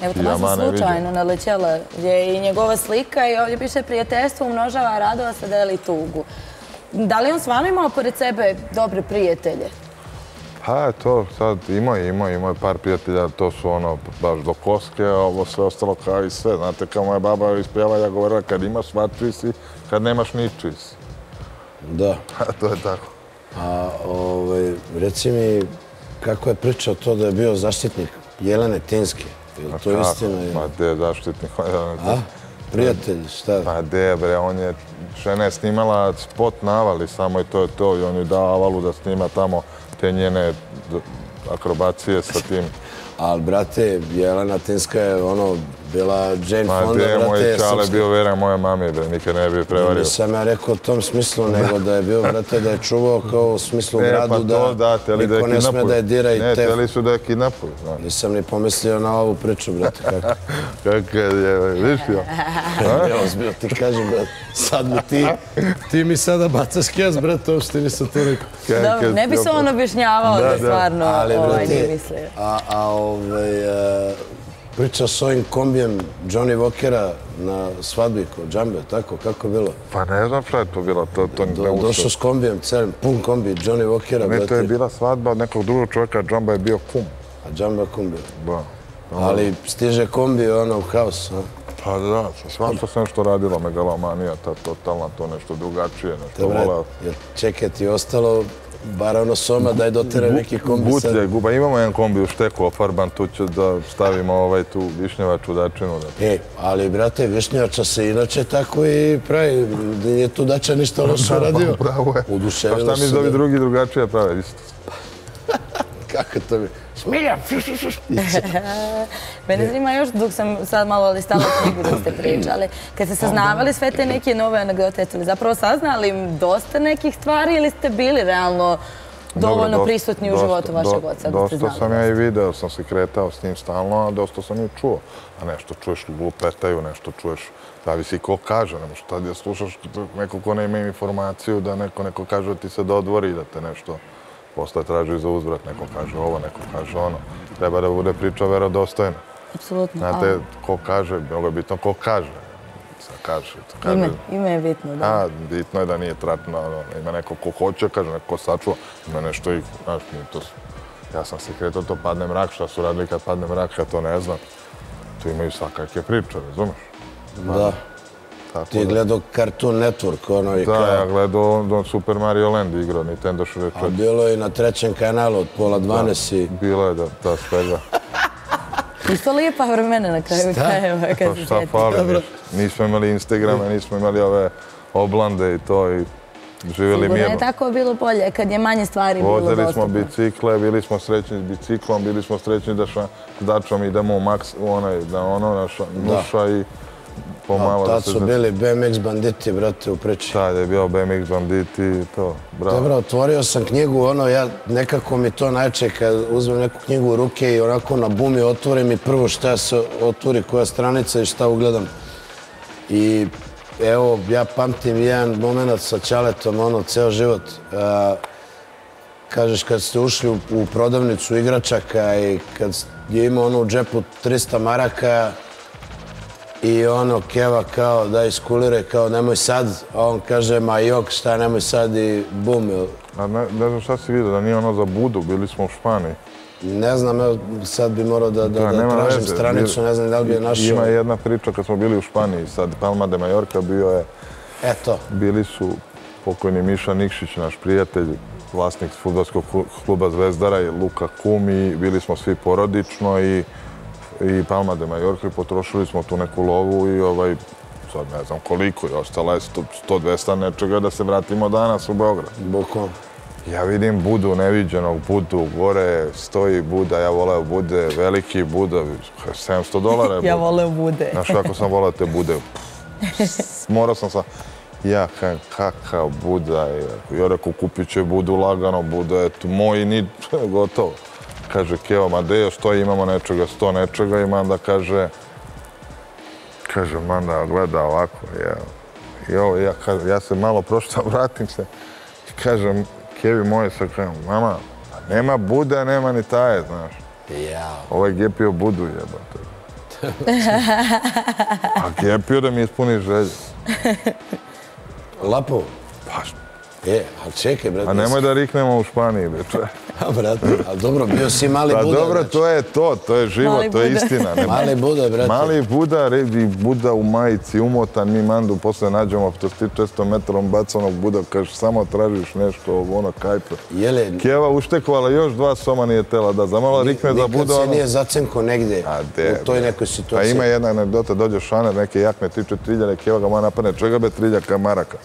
Evo, tamo sam slučajno nalećela gdje je i njegova slika i ovdje piše prijateljstvo umnožava radova se deli tugu. Da li on stvarno imao pored sebe dobre prijatelje? Pa to sad imao je, imao je, imao je par prijatelja, to su ono baš do koske, a ovo sve ostalo kao i sve. Znate, kao moja baba ispjeva, ja govorila kad imaš svačiji si, kad nemaš ničiji si. Da. to je tako. A ovaj, reci mi, kako je pričao to da je bio zaštitnik Jelene Tinske? Je li to Kako? istina? je? Pa gde je zaštitnik? A? Prijatelj, šta? Pa gde bre, on je, žena je snimala spot navali samo i to je to i on je dao avalu da snima tamo te njene akrobacije sa tim. Ali, brate, Jelena Tinska je ono, bila Jane Ma Fonda, gde je moj brate, čale bio veran moje mame, bre, nikad ne bi prevario. Nisam ja rekao u tom smislu, nego da je bio, brate, da je čuvao kao u smislu Ne, gradu pa to da, da da je niko ne sme da je dira i Ne, te... teli su da je kidnapuju, znaš. Nisam ni pomislio na ovu priču, brate, kako. Kakav je, vidiš ti? Ja ozbiljno ti kažem, brate, sad mi ti, ti mi sada bacaš kez, brate, uopšte nisam to rekao. Dobro, ne bi se on objašnjavao da, Da, da. stvarno Ali, ovaj, brate, nije mislio. a, a ovaj, a, priča s ovim kombijem Johnny Walkera na svadbi kod džambe, tako, kako je bilo? Pa ne znam šta je to bilo, to, to ne došao s kombijem, celim, pun kombi Johnny Walkera, Ne, to je bila svadba od nekog drugog čovjeka, Džamba je bio kum. A džamba kombi. Da. Ali stiže kombi ono u haos, a? Pa da, svašta sam što radilo, megalomanija, ta totalna, to nešto drugačije, nešto jer čekaj ti ostalo, bar ono soma, daj dotere neki kombi sad. Guba, imamo jedan kombi u šteku ofarban, tu ću da stavimo ovaj tu višnjevaču dačinu. Da. E, ali, brate, višnjača se inače tako i pravi. Nije tu dača ništa loše uradio. Bravo je. Pa Uduševilo šta mi se da ovi da- drugi drugačije prave, isto. Kako to bi? Smilja, Mene zanima još dok sam sad malo listala knjigu da ste pričali. Kad ste saznavali sve te neke nove anegdote, jeste li zapravo saznali dosta nekih stvari ili ste bili realno dovoljno dosta- prisutni u životu vašeg oca? ste Dosta sam ja i video, sam se kretao s njim stalno, a dosta sam i čuo. A nešto čuješ glupetaju, nešto čuješ, zavisi ko kaže, ne možeš tad da slušaš neko ko ne ima informaciju, da neko, neko kaže da ti se dodvori, da te nešto posle traži za uzvrat, neko kaže ovo, neko kaže ono. Treba da bude priča verodostojna. Apsolutno. Znate, ko kaže, mnogo je bitno ko kaže. Sad kaže, to kaže. Ime, ime je bitno, da. A, bitno je da nije tratno, ono, ima neko ko hoće, kaže, neko ko sačuva, ima nešto i, znaš, mi to, s- ja sam se kretao, to padne mrak, šta su radili kad padne mrak, ja to ne znam. Tu imaju svakakve priče, razumeš? Da. Tako Ti je da- gledao Cartoon Network, ono i Da, ja kao... gledao do Super Mario Land igrao, Nintendo 64. A bilo je i na trećem kanalu od pola 12 i... Bilo je da, da svega. Isto lijepa vremena na kraju Šta? krajeva kad Pa se šta fali, nismo imali Instagrama, nismo imali ove oblande i to i živjeli Sigurno mirno. je tako bilo bolje kad je manje stvari bilo Vozili smo dostupno. bicikle, bili smo srećni s biciklom, bili smo srećni da ša, s dačom idemo u maks, u onaj, da ono, naša nuša i pomalo Tad su bili BMX banditi, brate, u priči. Tad je bio BMX banditi i to, bravo. Dobro, otvorio sam knjigu, ono, ja nekako mi to najče kad uzmem neku knjigu u ruke i onako na bumi otvorim i prvo šta se otvori, koja stranica i šta ugledam. I evo, ja pamtim jedan moment sa Ćaletom, ono, ceo život. Kažeš, kad ste ušli u, u prodavnicu igračaka i kad je imao ono u džepu 300 maraka i ono, Keva kao da iskulire, kao nemoj sad, a on kaže, ma jok, šta nemoj sad i bum. A ne, ne znam šta si vidio, da nije ono za Budu, bili smo u Španiji. Ne znam, evo, sad bi morao da, da, da, nema tražim veze. stranicu, ne znam da li bi je našao. Ima jedna priča kad smo bili u Španiji, sad Palma de Mallorca bio je, Eto, bili su pokojni Miša Nikšić, naš prijatelj, vlasnik futbolskog kluba Zvezdara i Luka Kumi, bili smo svi porodično i, i Palma de Mallorca i potrošili smo tu neku lovu i ovaj, sad ne znam koliko je, ostala je 100-200 nečega da se vratimo danas u Beograd. bukvalno. Ja vidim Budu, neviđenog Budu, gore stoji Buda, ja voleo Bude, veliki Buda, 700 dolara je Buda. Ja voleo bude. Znaš kako sam volao te Bude? Morao sam sa... Ja kakav Buda je. Ja rekao, kupit će Budu lagano, Buda je tu moj, ni gotovo. Kaže, Keva, ma gde još to imamo nečega, sto nečega i Manda kaže, kaže, Manda gleda ovako, ja, i ovo, ja, kažem, ja se malo proštam, vratim se i kažem, Kevi moje, sad kažem, mama, nema Bude, nema ni taje, znaš. Jao. Ovaj gepio Budu jebate. A gepio da mi ispuni želje. Lapo. Pa, E, ali čekaj, brate. a nemoj da riknemo u Španiji, beče. A, brate, a dobro, bio si mali Pa Buda. dobro, znači. to je to, to je život, Mali to je Buda. istina. Ne- Mali Buda, brate. Mali Buda, redi Buda u majici, umotan, mi mandu posle nađemo što ti često metrom bacanog Buda, kažeš samo tražiš nešto, ono, kajpe. Jele, Kjeva uštekvala, još dva soma nije tela da zamala rikne za nikad Buda, se ono... nije zacenko negde A de, u toj nekoj Pa situaciji. ima jedna anegdota, dođe šaner, neke jakne, tiče triljane, kjeva ga moja napadne, čega be triljaka maraka?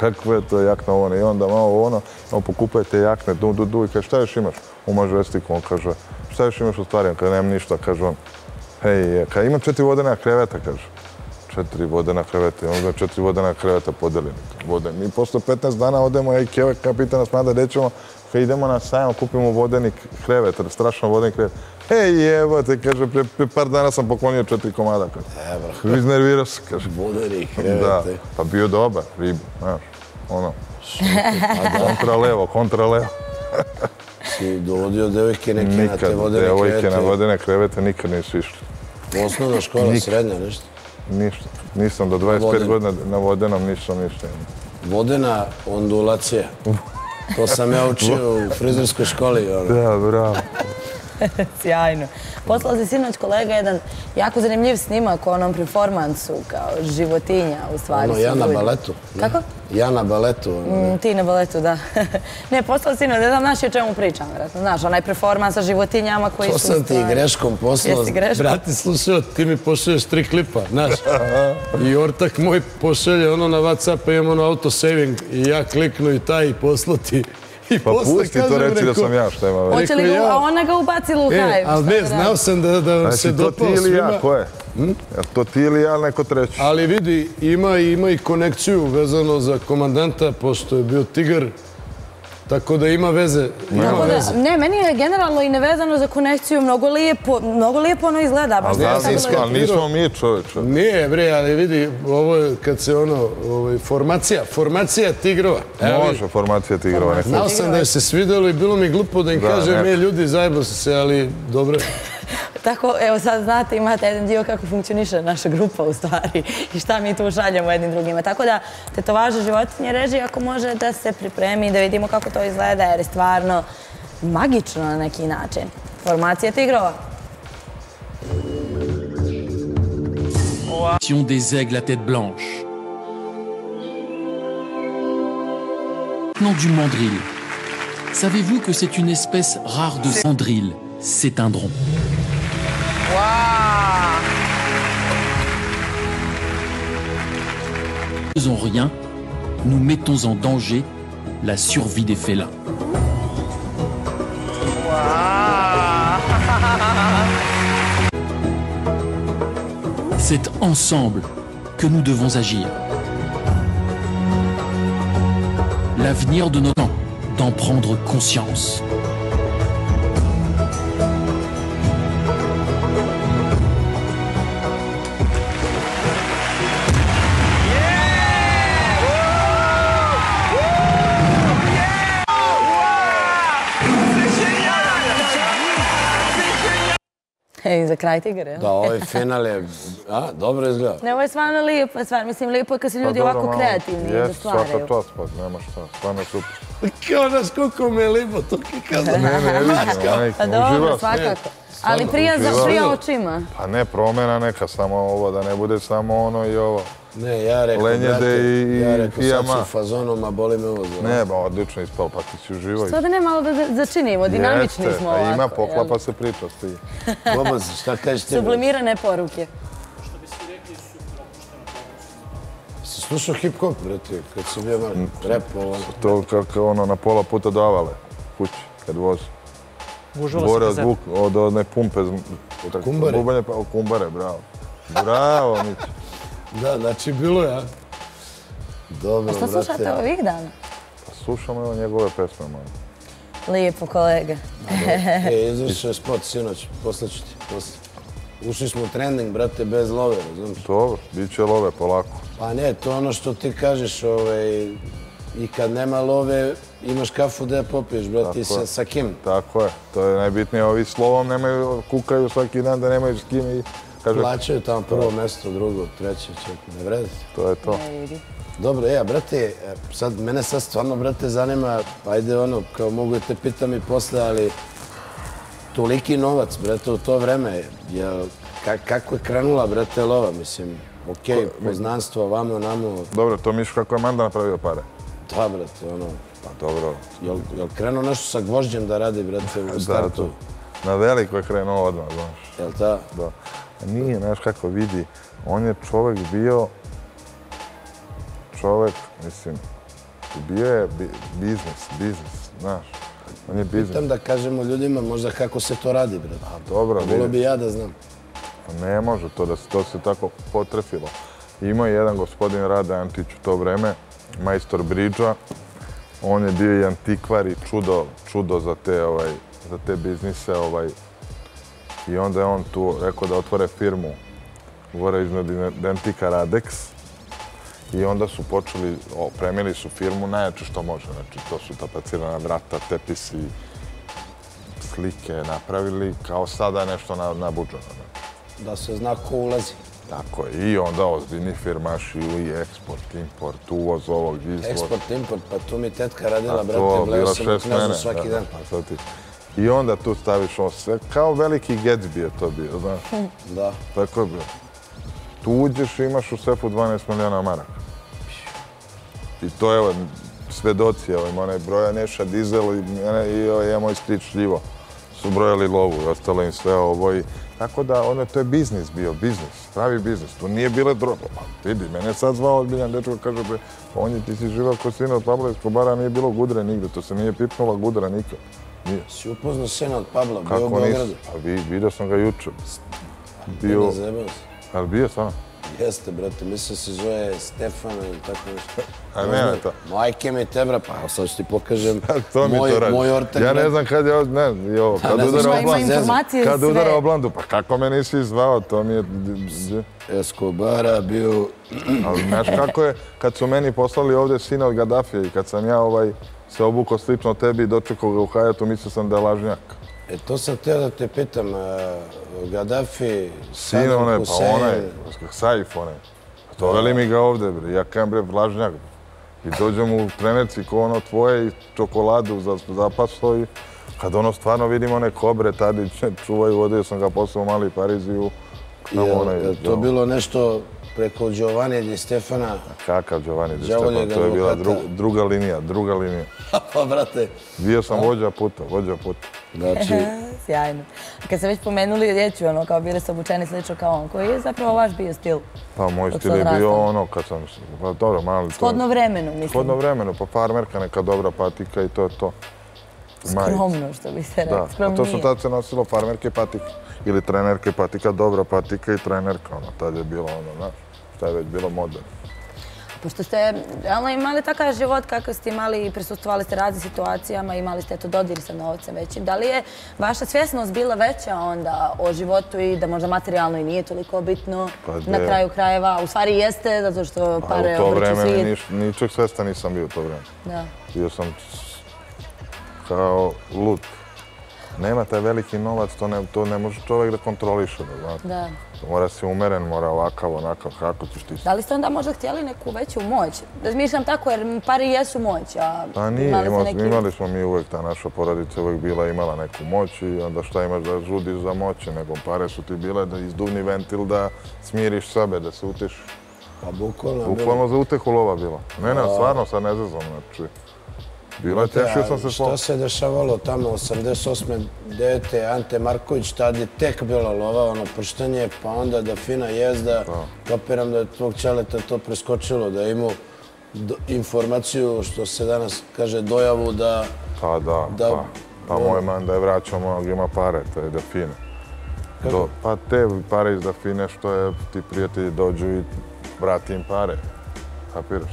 Kakve je to jakna ona I onda malo ono, on pokupuje te jakne, du, du, du, i kaže, šta još imaš? U mažestiku, on kaže, šta još imaš u stvari? On kaže, nemam ništa, kaže on. Hej, je, kaže, imam četiri vodena kreveta, kaže. Četiri vodena kreveta, i onda četiri vodena kreveta podelim. Vode. Mi posle 15 dana odemo, ej, Kjeve, kapita nas nada, gde? Kad idemo na sajam, kupimo vodenik krevet, strašno vodenik krevet. Ej, evo te, kaže, pre, pre par dana sam poklonio četiri komada. Kaže. Evo, Iznervirao se, kaže. budari, Da, krevete. pa bio dobar, riba, znaš, ono. Kontra levo, kontra levo. Si dovodio devojke neke na Nikad, te vodene devojke krevete. na vodene krevete nikad nisu išli. Osnovna škola, Nikad. srednja, nešto. Ništa. Nisam do 25 Voden. godina na vodenom nisam ništa imao. Vodena ondulacija. To sam ja učio u frizerskoj školi. Ono. Da, bravo. Sjajno. Poslao si sinoć kolega jedan jako zanimljiv snimak o onom performansu kao životinja u stvari. Ono, ja na baletu. ne? Kako? Ja na baletu. ono. Mm, ti na baletu, da. ne, poslao sinoć, ne znam znaš i o čemu pričam, vjerojatno. Znaš, onaj performans sa životinjama koji To su... sam ti greškom poslao. Jesi greškom? Brate, slušao, ti mi pošalješ tri klipa, znaš. I ortak moj pošalje ono na Whatsapp, imam ono autosaving i ja kliknu i taj i poslo ti. I Pa pusti to reći da sam ja, šta ima. Hoće li ga, a ona ga ubacila u E, hajv. ali ne, znao sam da, da vam se Znači, to ti dopao ili ja, svima. ko je? To ti ili ja, neko treći? Ali vidi, ima, ima i konekciju vezano za komandanta, pošto je bio tigar. Tako da ima veze. Ima Tako da, veze. ne, meni je generalno i nevezano za konekciju mnogo lijepo, mnogo lijepo ono izgleda. Baš Ali, nismo mi čoveče. Nije, bre, ali vidi, ovo je kad se ono, ovaj, formacija, formacija tigrova. Evo Može formacija tigrova. Znao sam da je se svidjelo i bilo mi glupo da im Da, kažem, ne. e, ljudi, zajebo se se, ali dobro. Tako, evo sad znate, imate jedan dio kako funkcioniše naša grupa u stvari i šta mi tu šaljemo jednim drugima. Tako da, tetovaža životinje reži ako može da se pripremi, da vidimo kako to izgleda, jer je stvarno magično na neki način. Formacija tigrova. des aigles à tête blanche. Nom du mandril. Savez-vous que c'est une espèce rare de sandril C'est un dron. Ne faisons rien, nous mettons en danger la survie des félins. C'est ensemble que nous devons agir. L'avenir de nos camps, d'en prendre conscience. Ej, za kraj tigar, jel? Da, ovaj final je... A, dobro izgleda. Ne, ovo je stvarno lijepa stvar. Mislim, lijepo je kad su ljudi Pa dobro, ovako kreativni da Jest, svaka stvaraju. čast, pa nema šta, stvarno je super. Kao da skoliko mi je lipo, to kakav da... Ne, ne, vidim, onaj, Pa dobro, uživa. svakako. Ali prija, za, prija očima. Pa ne, promjena neka, samo ovo, da ne bude samo ono i ovo. Ne, ja rekao, Lenjede brate, i- ja rekao, sad pijama. su u fazonu, ma boli me uvo. Ne, ba, odlično ispao, pa ti si uživao. Sada ne malo da za- začinimo, dinamični Jeste, smo a ovako. ima, poklapa jel? se priča s ti. Bobo, šta kažeš ti? Sublimirane poruke. Si slušao hip-hop, brate, kad si bio mali? Rap, ovo. To kako ono na pola puta davale kući, kad vozi. Gužvala Gore se od, buk, od one pumpe. tako, kumbare? Bubanje, pa, od kumbare, bravo. Bravo, Mići. Da, znači bilo je, a? Dobro, A što brate. slušate ovih dana? Pa slušamo evo njegove pesme, malo. Lijepo, kolega. E, izvršio je spot sinoć, poslaću ti, posle. Ušli smo u trending, brate, bez love, razumiješ? Dobro, bit će love polako. Pa ne, to je ono što ti kažeš, ovaj, i kad nema love, imaš kafu da je popiješ, brate, i sa, sa kim? Tako je, to je najbitnije. Ovi slovom nemaju, kukaju svaki dan da nemaju s kim i kaže, Plaćaju tamo prvo mesto, drugo, treće, čekaj, ne vredi. to je to. Dobro, ja, brate, e, sad, mene sad stvarno, brate, zanima, ajde ono, kao mogu da te pitam i posle, ali toliki novac, brate, u to vreme, jel, ka, kako je krenula, brate, lova, mislim, okej, poznanstvo, vamo, namo, Dobro, to miš kako je Manda napravio pare. da, brate, ono, Pa dobro, jel, jel krenuo nešto sa gvožđem da radi, brate, u da, startu, to. Na veliko je krenuo odmah, znaš. jel ta? Da. Nije, znaš kako vidi, on je čovjek bio, čovjek, mislim, bio je bi, biznis, biznis, znaš. On je biznis. Pitam da kažemo ljudima možda kako se to radi, brate. A dobro, Volio vidi. bi ja da znam. Pa ne može to da se to se tako potrefilo. Ima je jedan gospodin Rade Antić u to vreme, majstor bridža. On je bio i antikvar i čudo, čudo za te, ovaj, za te biznise. Ovaj. I onda je on tu rekao da otvore firmu gore iznad Identika Radex. I onda su počeli, opremili su firmu najjače što može. Znači, to su tapacirana vrata, tepisi, slike napravili kao sada nešto na, na budžano. Znači. Da se zna ko ulazi. Tako je. I onda ozbiljni firmaši ili eksport, import, uvoz ovog, izvoz. Eksport, import, pa tu mi tetka radila, A brate, bila sam u knjazu svaki da, dan. pa sad ti. I onda tu staviš ovo sve, kao veliki Gatsby je to bio, znaš. Da. Tako je bilo. Tu uđeš i imaš u sefu 12 milijuna maraka. I to je, evo, svedoci, evo, ima onaj broja Neša Dizel i, mene- i ovaj, ja moj strič Ljivo su brojali lovu i ostalo im sve ovo. I, tako da, ono, to je biznis bio, biznis, pravi biznis. To nije bile droga. Pa, vidi, mene je sad zvao ozbiljan dečko, kaže, bre, pa on je, ti si živao ko sin od Pabla Escobara, nije bilo gudre nigde, to se nije pipnula gudra nikad. Nije. Si upoznao sina od Pabla, bio u Beogradu. nisi? Pa vi, vidio sam ga juče. Bio, Ne zajebao se. ali bio stvarno. Jeste, brate, mislim se zove Stefana ili tako nešto. A Ne ne, to. Majke mi tebra, pa evo sad ću ti pokažem to mi moj, to radi. moj ortak. ja ne znam kad je, ne, jo, kad udara oblandu. informacije Kad udara oblandu, pa kako me nisi zvao, to mi je... Escobara bio... Ali znaš kako je, kad su meni poslali ovdje sina od Gaddafija i kad sam ja ovaj, se obukao slično tebi i dočekao ga u Hajatu, mislio sam da je lažnjak. E, to sam htio da te pitam, e, Gaddafi, Sin onaj, pa Hussein, onaj, Saif onaj. Pa Doveli mi ga ovdje, bre. Ja kajem, bre, vlažnjak. I dođem u trenerci ko ono tvoje i čokoladu za zapasto i kad ono stvarno vidim one kobre Tadić čuvaju, vodio sam ga posao u Mali Pariz i u tamo Jel, onaj, jel to bilo nešto preko Giovanni Di Stefana? Kakav Giovanni Di Stefano, to je bila dru- druga linija, druga linija. pa, brate, Bio sam vođa puta, vođa puta. znači, Sjajno. A kad ste već pomenuli riječi, ono, kao bili ste obučeni slično kao on, koji je zapravo vaš bio stil? Pa moj stil je bio ono kad sam, pa dobro, mali to. Shodno vremenu, mislim. Shodno vremenu, pa farmerka, neka dobra patika i to je to. Skromno, što bi se Da, rekao. a to Skromnije. su tad se nosilo farmerke i patike. Ili trenerke patika, dobra patika i trenerka, ono, tad je bilo ono, znaš. Šta je već bilo moderno. Pošto ste realno imali takav život kako ste imali i prisustovali ste raznim situacijama, imali ste eto dodir sa novcem većim. Da li je vaša svjesnost bila veća onda o životu i da možda materijalno i nije toliko bitno Pa na kraju krajeva? U stvari jeste, zato što pare u to vreme svijet. ničeg svestan nisam bio u to vreme. Da. Bio sam kao lud. Nema taj veliki novac, to ne, to ne može čovjek da kontroliše. Da, znate. Da. Mora si umeren, mora ovakav, onakav, kako ćeš ti... Da li ste onda možda htjeli neku veću moć? Razmišljam tako jer pari jesu moć, a Pa nije, imali neki... imali smo mi uvek, ta naša porodica uvek bila imala neku moć i onda šta imaš da žudiš za moći, nego pare su ti bile da izduvni ventil da smiriš sebe, da se utiš. Pa bukvalno... Bukvalno za utehu lova bila. Ne, ne, stvarno sad ne zezam, znači. Bilo je tešio sam se Šta slova. se dešavalo tamo 88. 9. Ante Marković, tad je tek bila lova, ono prštanje, pa onda da fina jezda. Kapiram da je tvog čaleta to preskočilo, da je imao informaciju, što se danas kaže, dojavu da... Pa da, Da- pa. Pa moj man da je vraćao mojeg ima pare, to je Dafine. Do, pa te pare iz Dafine što je ti prijatelji dođu i vrati im pare. Kapiraš?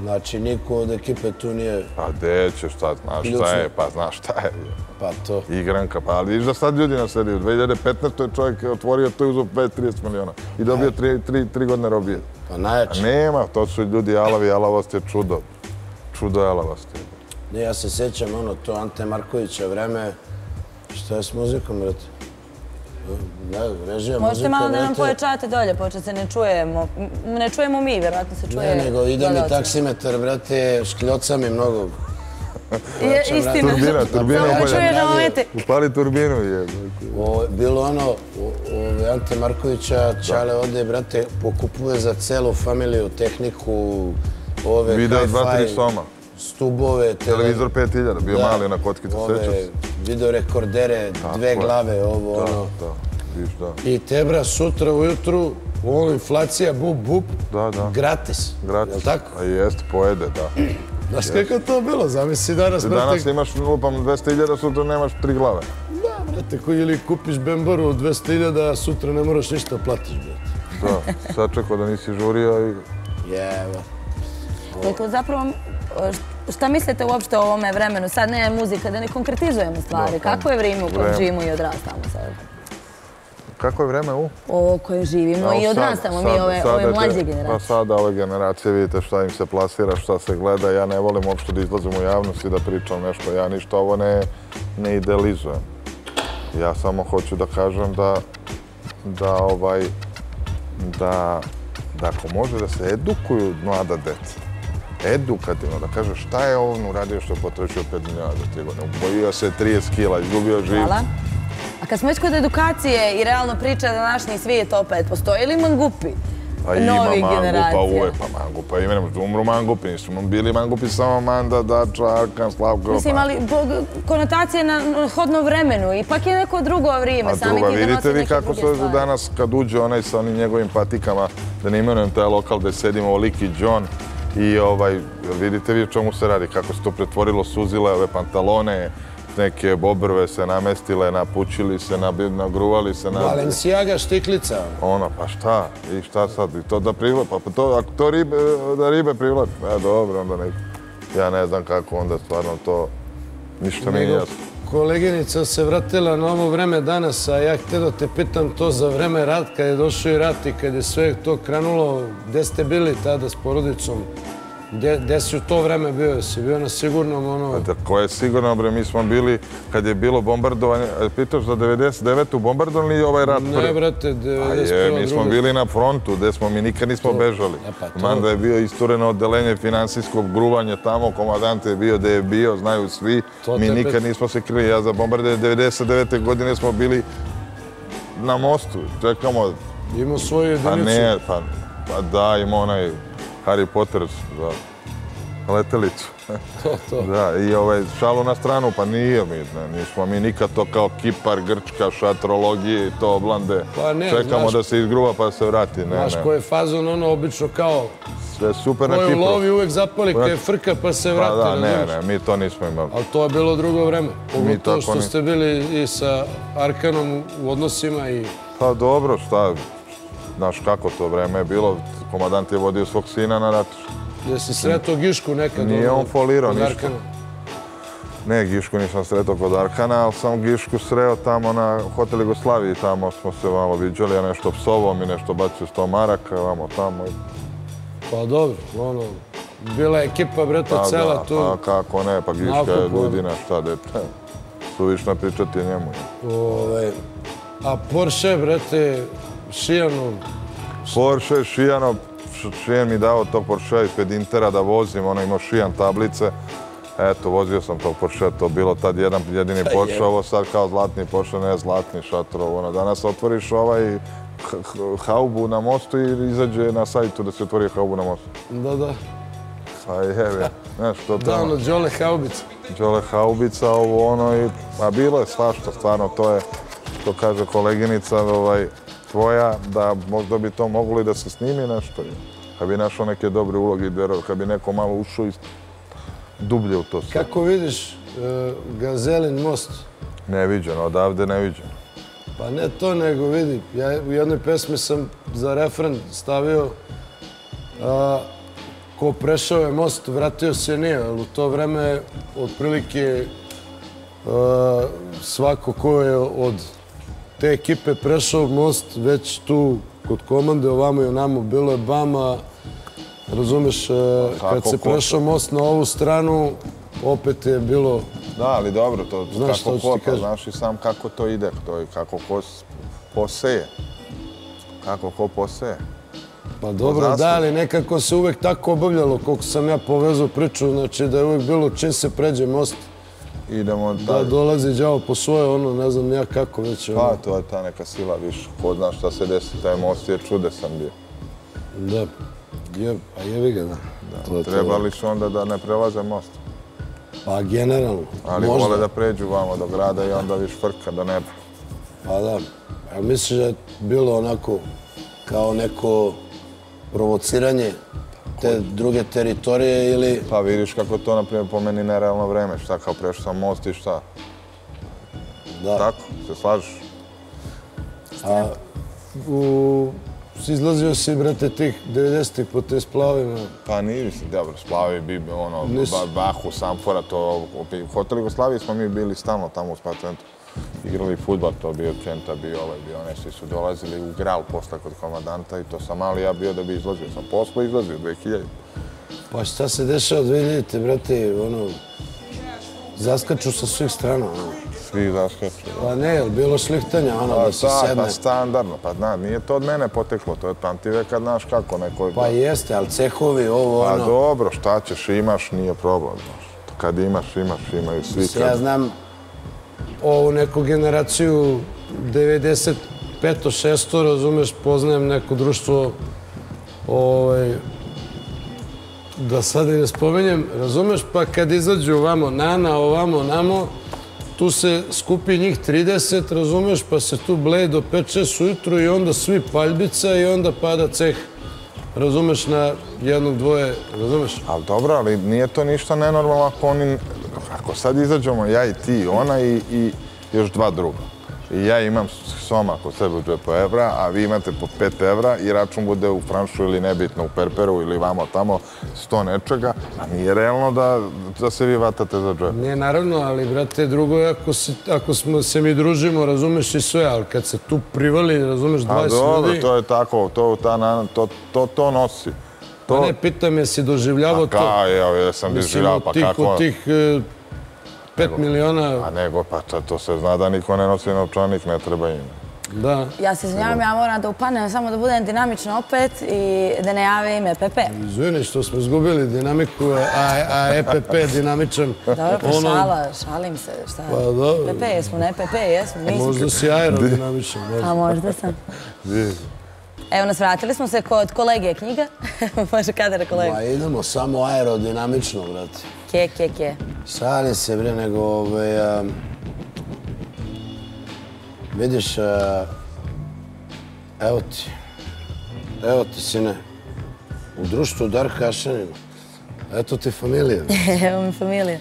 Znači, niko od ekipe tu nije... Pa gde ćeš, šta znaš šta je, pa znaš šta je. Pa to... Igranka, pa ali vidiš da sad ljudi nasedi. U 2015. je čovjek otvorio to i uzeo 5-30 miliona. I dobio 3 godine robije. Pa najjače. nema, to su ljudi alavi, alavost je čudo. Čudo je alavost. Ne, ja se sjećam, ono, to Ante Markovića vreme, šta je s muzikom, brate? Režija muzika, Možete malo da nam pojačate dolje, pošto se ne čujemo. Ne čujemo mi, vjerojatno se čuje... Ne, nego ide mi taksimetar, brate, škljoca mi mnogo. Je, istina. Turbina, turbina Samo upalja. čuje na momete. Upali turbinu je. O, bilo ono, o- Ante Markovića, Čale ode, brate, pokupuje za celu familiju tehniku, ove Video hi-fi, dva, tri soma. Stubove, tele- Televizor 5000, bio Da. mali na kockicu, ove sećaš se? video rekordere, dve je. glave, ovo, Da, ono. da, vidiš, da. I tebra sutra ujutru, ono, inflacija, bup, bup, Da, da. gratis. Gratis. Jel tako? A jeste, pojede, da. Znaš kako je to bilo? Zamisli danas, brate, danas imaš lupam 200.000, sutra nemaš tri glave. da, brate, koji ili kupiš Bembaru od 200.000, a sutra ne moraš ništa platiš, brate. Da, sačekao da nisi žurio i... Jeva. Dakle, zapravo, šta mislite uopšte o ovome vremenu? Sad ne muzika, da ne konkretizujemo stvari. Pa, Kako je vrijeme u kojem živimo i odrastamo sad? Kako je vreme u? O kojem živimo i odrastamo mi ove, mlađe Pa generacije. sada ove generacije vidite šta im se plasira, šta se gleda. Ja ne volim uopšte da izlazim u javnost i da pričam nešto. Ja ništa ovo ne, ne idealizujem. Ja samo hoću da kažem da, da ovaj, da, da ako može da se edukuju mlada deca, edukativno, da kaže šta je on uradio što je potrošio 5 miliona za 3 godine. Ubojio se 30 kila, izgubio živce. Hvala. A kad smo već kod edukacije i realno priča da današnji svijet opet, postoji li mangupi Pa ima mangupa uvek, pa mangupa ima, ne možda umru mangupi, nisu bili mangupi samo Manda, Dača, Arkan, Slavko. Mislim, ali konotacije na hodno vremenu, ipak je neko drugo vrijeme. A druga, vidite vi kako se danas kad uđe onaj sa onim njegovim patikama, da ne imenujem taj lokal gde sedimo, Liki John, i ovaj, vidite vi o čemu se radi, kako se to pretvorilo, suzile ove pantalone, neke obrve se namestile, napučili se, nagruvali se, na... Balenciaga štiklica. Ono, pa šta? I šta sad? I to da privlači? Pa to, ako to ribe, da ribe privlači, pa dobro, onda nek... Ja ne znam kako onda stvarno to... Ništa mi nije jasno. Koleginica se vratila na ovo vreme danas, a ja htio da te pitam to za vreme rat, kad je došao i rat i kad je sve to krenulo, gde ste bili tada s porodicom? Gde, si u to vreme bio? Jesi bio na sigurnom ono... Da, ko je sigurno, bre, mi smo bili, kad je bilo bombardovanje, pitaš za 99. bombardovanje ili ovaj rat Ne, brate, A 91. je, mi smo druga. bili na frontu, gde smo mi nikad nismo bežali. E pa to. Manda je bio istureno odelenje finansijskog gruvanja tamo, komadant je bio gde je bio, znaju svi. To mi nikad pet- nismo se krili. Ja za bombardanje 99. godine smo bili na mostu. Čekamo, Imao svoju jedinicu. pa ne, pa, pa da, ima onaj Harry Potter za letelicu. To, to. Da, i ovaj, šalu na stranu, pa nije mi, ne, nismo mi nikad to kao Kipar, Grčka, šatrologije i to oblande. Pa ne, Čekamo znaš- da se izgruva pa da se vrati, ne, Znaš ne. ko je fazon, ono, obično kao, Sve super na ko je u Kipru. lovi uvek zapali, kad je frka pa se Pa vrati, da, ne, razumiješ? ne, mi to nismo imali. Ali to je bilo drugo vreme. Pogotovo tako što ni- ste bili i sa Arkanom u odnosima i... Pa dobro, šta, Znaš kako to vreme je bilo, komadant je vodio svog sina na ratište. Jesi sretao Gišku nekad? Nije on folirao ništa. Ne, Gišku nisam sretao kod Arkana, ali sam Gišku sreo tamo na Hotel Jugoslaviji, tamo smo se malo viđali, ja nešto psovo mi, nešto bacio sto maraka, vamo tamo. Pa dobro, ono, bila je ekipa, brete, Pa cela da, tu. Pa kako ne, pa Giška je ono. ludina, šta dete. Suvišno pričati njemu. Ove, a Porsche, brete, Šijanu, Porsche, Šijano, Šijan mi dao to Porsche ispred Intera da vozim, ono imao Šijan tablice. Eto, vozio sam to Porsche, to bilo tad jedan jedini Porsche, ovo sad kao zlatni Porsche, ne zlatni šator, ovo ono. Danas otvoriš ovaj haubu na mostu i izađe na sajtu da se otvori haubu na mostu. da, da, Pa jebi, znaš, to da, tamo. ono, Đole Haubica. Đole haubica, ovo ono i... A bilo je svašta, stvarno, to je, što kaže koleginica, ovaj, tvoja, da možda bi to moglo i da se snimi nešto. Kad bi našao neke dobre uloge i derove, kad bi neko malo ušao i dublje u to sve. Kako vidiš e, Gazelin most? Neviđeno, odavde neviđeno. Pa ne to, nego vidi, ja u jednoj pesmi sam za refren stavio ko prešao je most, vratio se nije, ali u to vreme otprilike a, svako ko je od te ekipe prešao most, već tu kod komande ovamo i onamo bilo je bama, razumeš, a, kad kako se prešao most na ovu stranu, opet je bilo Da, ali dobro, to Znaš kako ko, pa znaš i sam kako to ide, to je kako ko poseje. Kako ko poseje. Pa dobro, da, ali nekako se uvek tako obavljalo, koliko sam ja povezao priču, znači da je uvek bilo čim se pređe most, Idemo da dalje. dolazi đavo po svoje, ono, ne znam ja kako već. Pa, Ono. to je ta neka sila više. Ko zna šta se desi, taj most je čudesan bio. Da, je, a jevi ga, da. To. Trebali su onda da ne prelaze most. Pa generalno, Ali možda. vole da pređu vamo do grada i onda viš frka do neba. Pa da, a misliš da je bilo onako kao neko provociranje te druge teritorije ili... Pa vidiš kako to, na primjer, po meni nerealno vreme. Šta, kao prešao sam most i šta? Da. Tako, se slažeš? A u, izlazio si, brate, tih 90-ih po te splavima. Pa nije, mislim, dobro, Splavi bi, ono, Nisi- ba, Bahu, Samfora, to, u Hotel Jugoslaviji smo mi bili stalno tamo u spa centru. Igrali futbol, to bio Kenta, bio ovaj, bio one, svi su dolazili u Gral posle kod komadanta i to sam mali ja bio da bi izlazio. Sam posle izlazio, 2000. Pa šta se dešava 2000, brate, ono, zaskaču sa svih strana, ono. Svi zaskaču. Pa ne, bilo šlihtanja, ono, Pa, da se da, sedne. pa standardno, pa zna, nije to od mene poteklo, to je od pamtiveka, znaš kako neko... Pa jeste, ali cehovi, ovo, Pa ono. dobro, šta ćeš, imaš, nije problem, znaš. Kad imaš, imaš, imaju svi. Ja Kad... znam ovu neku generaciju 95 6 razumeš, poznajem neko društvo ovaj, da sad i ne spomenjem, razumeš, pa kad izađu ovamo nana, ovamo namo, tu se skupi njih 30, razumeš, pa se tu bleje do 5-6 ujutru i onda svi paljbica i onda pada ceh, razumeš, na jednog, dvoje, razumeš? Ali dobro, ali nije to ništa nenormalno ako oni... Ako sad izađemo ja i ti, ona i, i još dva druga. I ja imam soma kod sebe u džepu evra, a vi imate po 5 evra i račun bude u franšu ili nebitno u perperu ili vamo tamo sto nečega, a nije realno da, da se vi vatate za džep. Ne, naravno, ali, brate, drugo je ako, se, ako smo, se mi družimo, razumeš i sve, ali kad se tu privali, razumeš, A 20 dobro, ljudi, to je tako, to, ta, na- to, to, to nosi. pa ne, pitam je si doživljavao pa to. ka, evo, ja sam Mislim, doživljavao, od pa tih, kako... od tih e, pet miliona, A nego, pa to, to se zna da niko ne nosi novčanik, ne treba im. da. Ja se izvinjavam, ja moram da upanem samo da budem dinamična opet i da ne jave ime Pepe. Izvini što smo izgubili dinamiku, a, a EPP dinamičan. Dobro, pa ono, šala, šalim se, šta? Pa dobro. Pepe, jesmo, ne Pepe, jesmo, nismo. Možda si aerodinamičan. možda. A možda sam. Evo nas, vratili smo se kod kolege knjiga. Može kada je kolega? Pa idemo samo aerodinamično, brate. Ke, ke, ke. Šalim se, bre, nego, ove, a, vidiš, a, evo ti, evo ti, sine, u društvu Darka Ašanina, eto ti familija. Evo mi familija.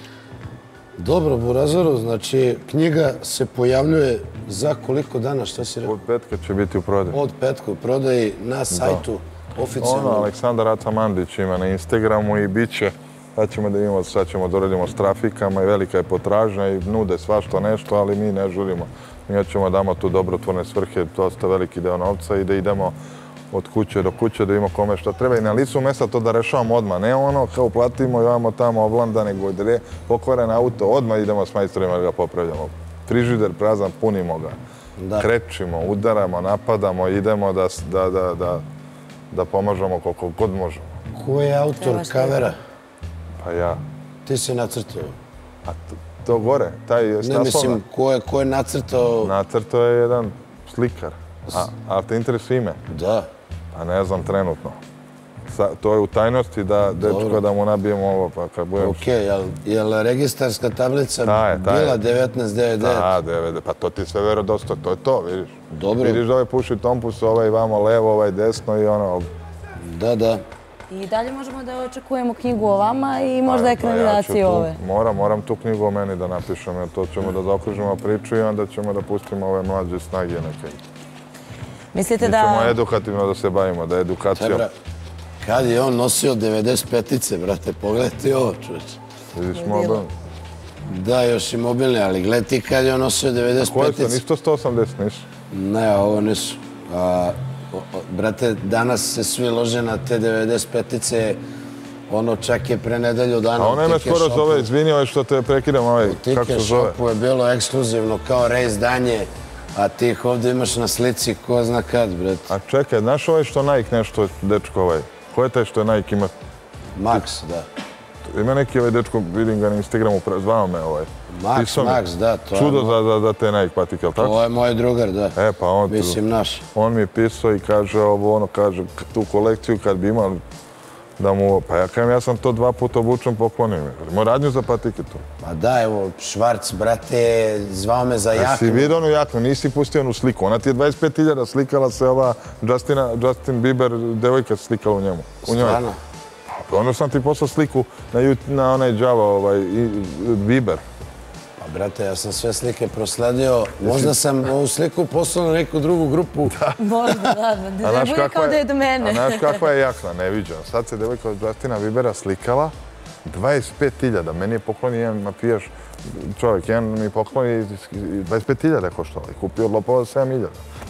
Dobro, Burazoru, znači knjiga se pojavljuje za koliko dana, šta si rekao? Od petka će biti u prodaju. Od petka u prodaji na sajtu Ono, oficijalno. Aleksandar Atamandić ima na Instagramu i bit će, sad ćemo da imamo, sad ćemo da uradimo s trafikama i velika je potražnja i nude svašta nešto, ali mi ne žurimo. Mi hoćemo da damo tu dobrotvorne svrhe, dosta veliki deo novca i da idemo od kuće do kuće da imamo kome što treba i na licu mesta to da rešavamo odmah. Ne ono kao platimo i imamo tamo oblanda, nego da je pokvaren auto, odmah idemo s majstorima da ga popravljamo. Frižider prazan, punimo ga. Da. Krećimo, udaramo, napadamo, idemo da, s- da, da, da, da pomažemo koliko god možemo. Ko je autor kavera? Pa ja. Ti si nacrtao. A to, to gore, taj je Ne staslovna. mislim, ko je, ko je nacrtao? Nacrto je jedan slikar. A, a te interesuje ime? Da. Pa ne znam trenutno. To je u tajnosti da dečko da mu nabijemo ovo, pa kad budem... Okej, jel, jel registarska tablica Ta je, ta je. bila 1999? Da, DVD, pa to ti je sve verodosto, to je to, vidiš. Dobro. Vidiš da ovaj puši tompus, ovaj vamo levo, ovaj desno i ono... Da, da. I dalje možemo da očekujemo knjigu o vama i možda Pa ja ću ekranizaciju tu- ove. Moram, moram tu knjigu o meni da napišem, jer to ćemo da zaokružimo priču i onda ćemo da pustimo ove mlađe snage neke. Mislite Mi ćemo da... edukativno da se bavimo, da je edukacija... Dobra, kad je on nosio 95-ice, brate, pogledaj ti ovo, čovječe. Vidiš mobil. Da, još i mobilne, ali gledaj ti kad je on nosio Koje su? 95-ice. Nisto 180, nisu. Ne, ovo nisu. A, o, o, brate, danas se svi lože na te 95-ice, ono čak je pre nedelju dana. A ona me u Tike skoro Shopu- zove, izvini ovaj što te prekidam, ovaj, U kako Tike se zove? Shopu je bilo ekskluzivno kao rejs danje, a ti ih ovdje imaš na slici ko zna kad, brate. A čekaj, znaš ovaj što Nike nešto, dečko ovaj? Ko je taj što Nike ima? Max, da. Ima neki ovaj dečko, vidim ga na Instagramu, zvao me ovaj. Max. Max, da, to je Čudo mo- za, za, za te Nike patike, jel tako? Ovo je moj drugar, da. E, pa on, Mislim, naš. on mi je pisao i kaže ovo, ono, kaže, tu kolekciju kad bi imao, da mu, pa ja kažem, ja sam to dva puta obučen, poklonim. Moj radnju za patike tu. Ma da, evo, Švarc, brate, zvao me za Jesi jaknu. vidio onu jaknu, nisi pustio onu sliku. Ona ti je 25.000 slikala se ova Justina, Justin Bieber, devojka slikala u njemu. U njoj. Stvarno? Pa Ono sam ti poslao sliku na, onaj Java, ovaj, Bieber. Brate, ja sam sve slike prosledio. Možda sam ovu sliku poslao na neku drugu grupu. Možda, da, da, bude kao da je do mene. A znaš kakva je jakna, neviđena. Sad se devojka od Justina Biebera slikala 25.000. Meni je pokloni jedan mafijaš čovjek, jedan mi pokloni 25.000 koštala i kupio od lopova 7.000.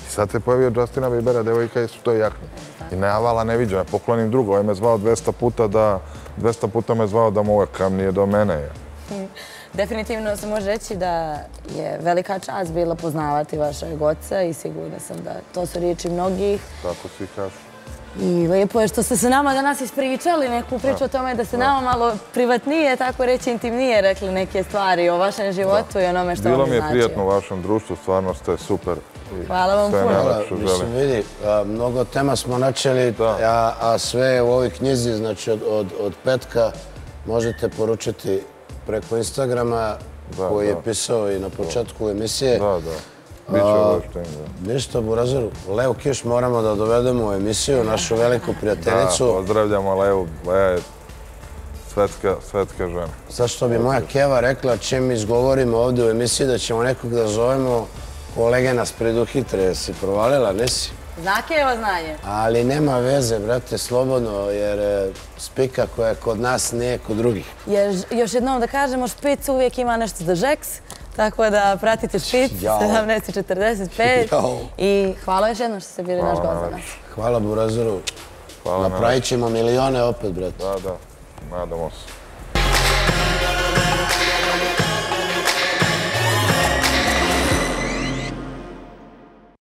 I sad se pojavio Justina Biebera, devojka i su to jakne. I najavala neviđena, poklonim drugo. Ovaj me zvao 200 puta da, 200 puta me zvao da mu uvek kam nije do mene. Definitivno se može reći da je velika čast bila poznavati vašeg oca i sigurna sam da to su riječi mnogih. Tako svi kažu. I lijepo je što ste se nama danas ispričali neku priču o tome da ste nama malo privatnije, tako reći intimnije rekli neke stvari o vašem životu i onome što Bilo vam mi je znači. prijatno u vašem društvu, stvarno ste super. I Hvala vam puno. Hvala, mislim, vidi, a, mnogo tema smo načeli, a, a sve u ovoj knjizi, znači od, od, od petka možete poručiti preko Instagrama Da, koji je da. pisao i na početku emisije. Da, da. Biće da. Ništa, Burazaru, Leo Kiš moramo da dovedemo u emisiju, našu veliku Da, prijateljicu. pozdravljamo Levu, Leja je svetska, svetska žena. Zašto bi moja Keva rekla čim izgovorimo ovdje u emisiji da ćemo nekog da zovemo, kolege nas preduhitre, jesi provalila, nisi? Znake je ovo znanje. Ali nema veze, brate, slobodno, jer e, spika koja je kod nas nije kod drugih. Jer, još jednom da kažemo, špic uvijek ima nešto za žeks, tako da pratite špic, Jao. 17.45 Jao. i hvala još jednom što ste bili naš gost danas. Hvala na Napravit ćemo milione opet, brate. Da, da, nadamo se.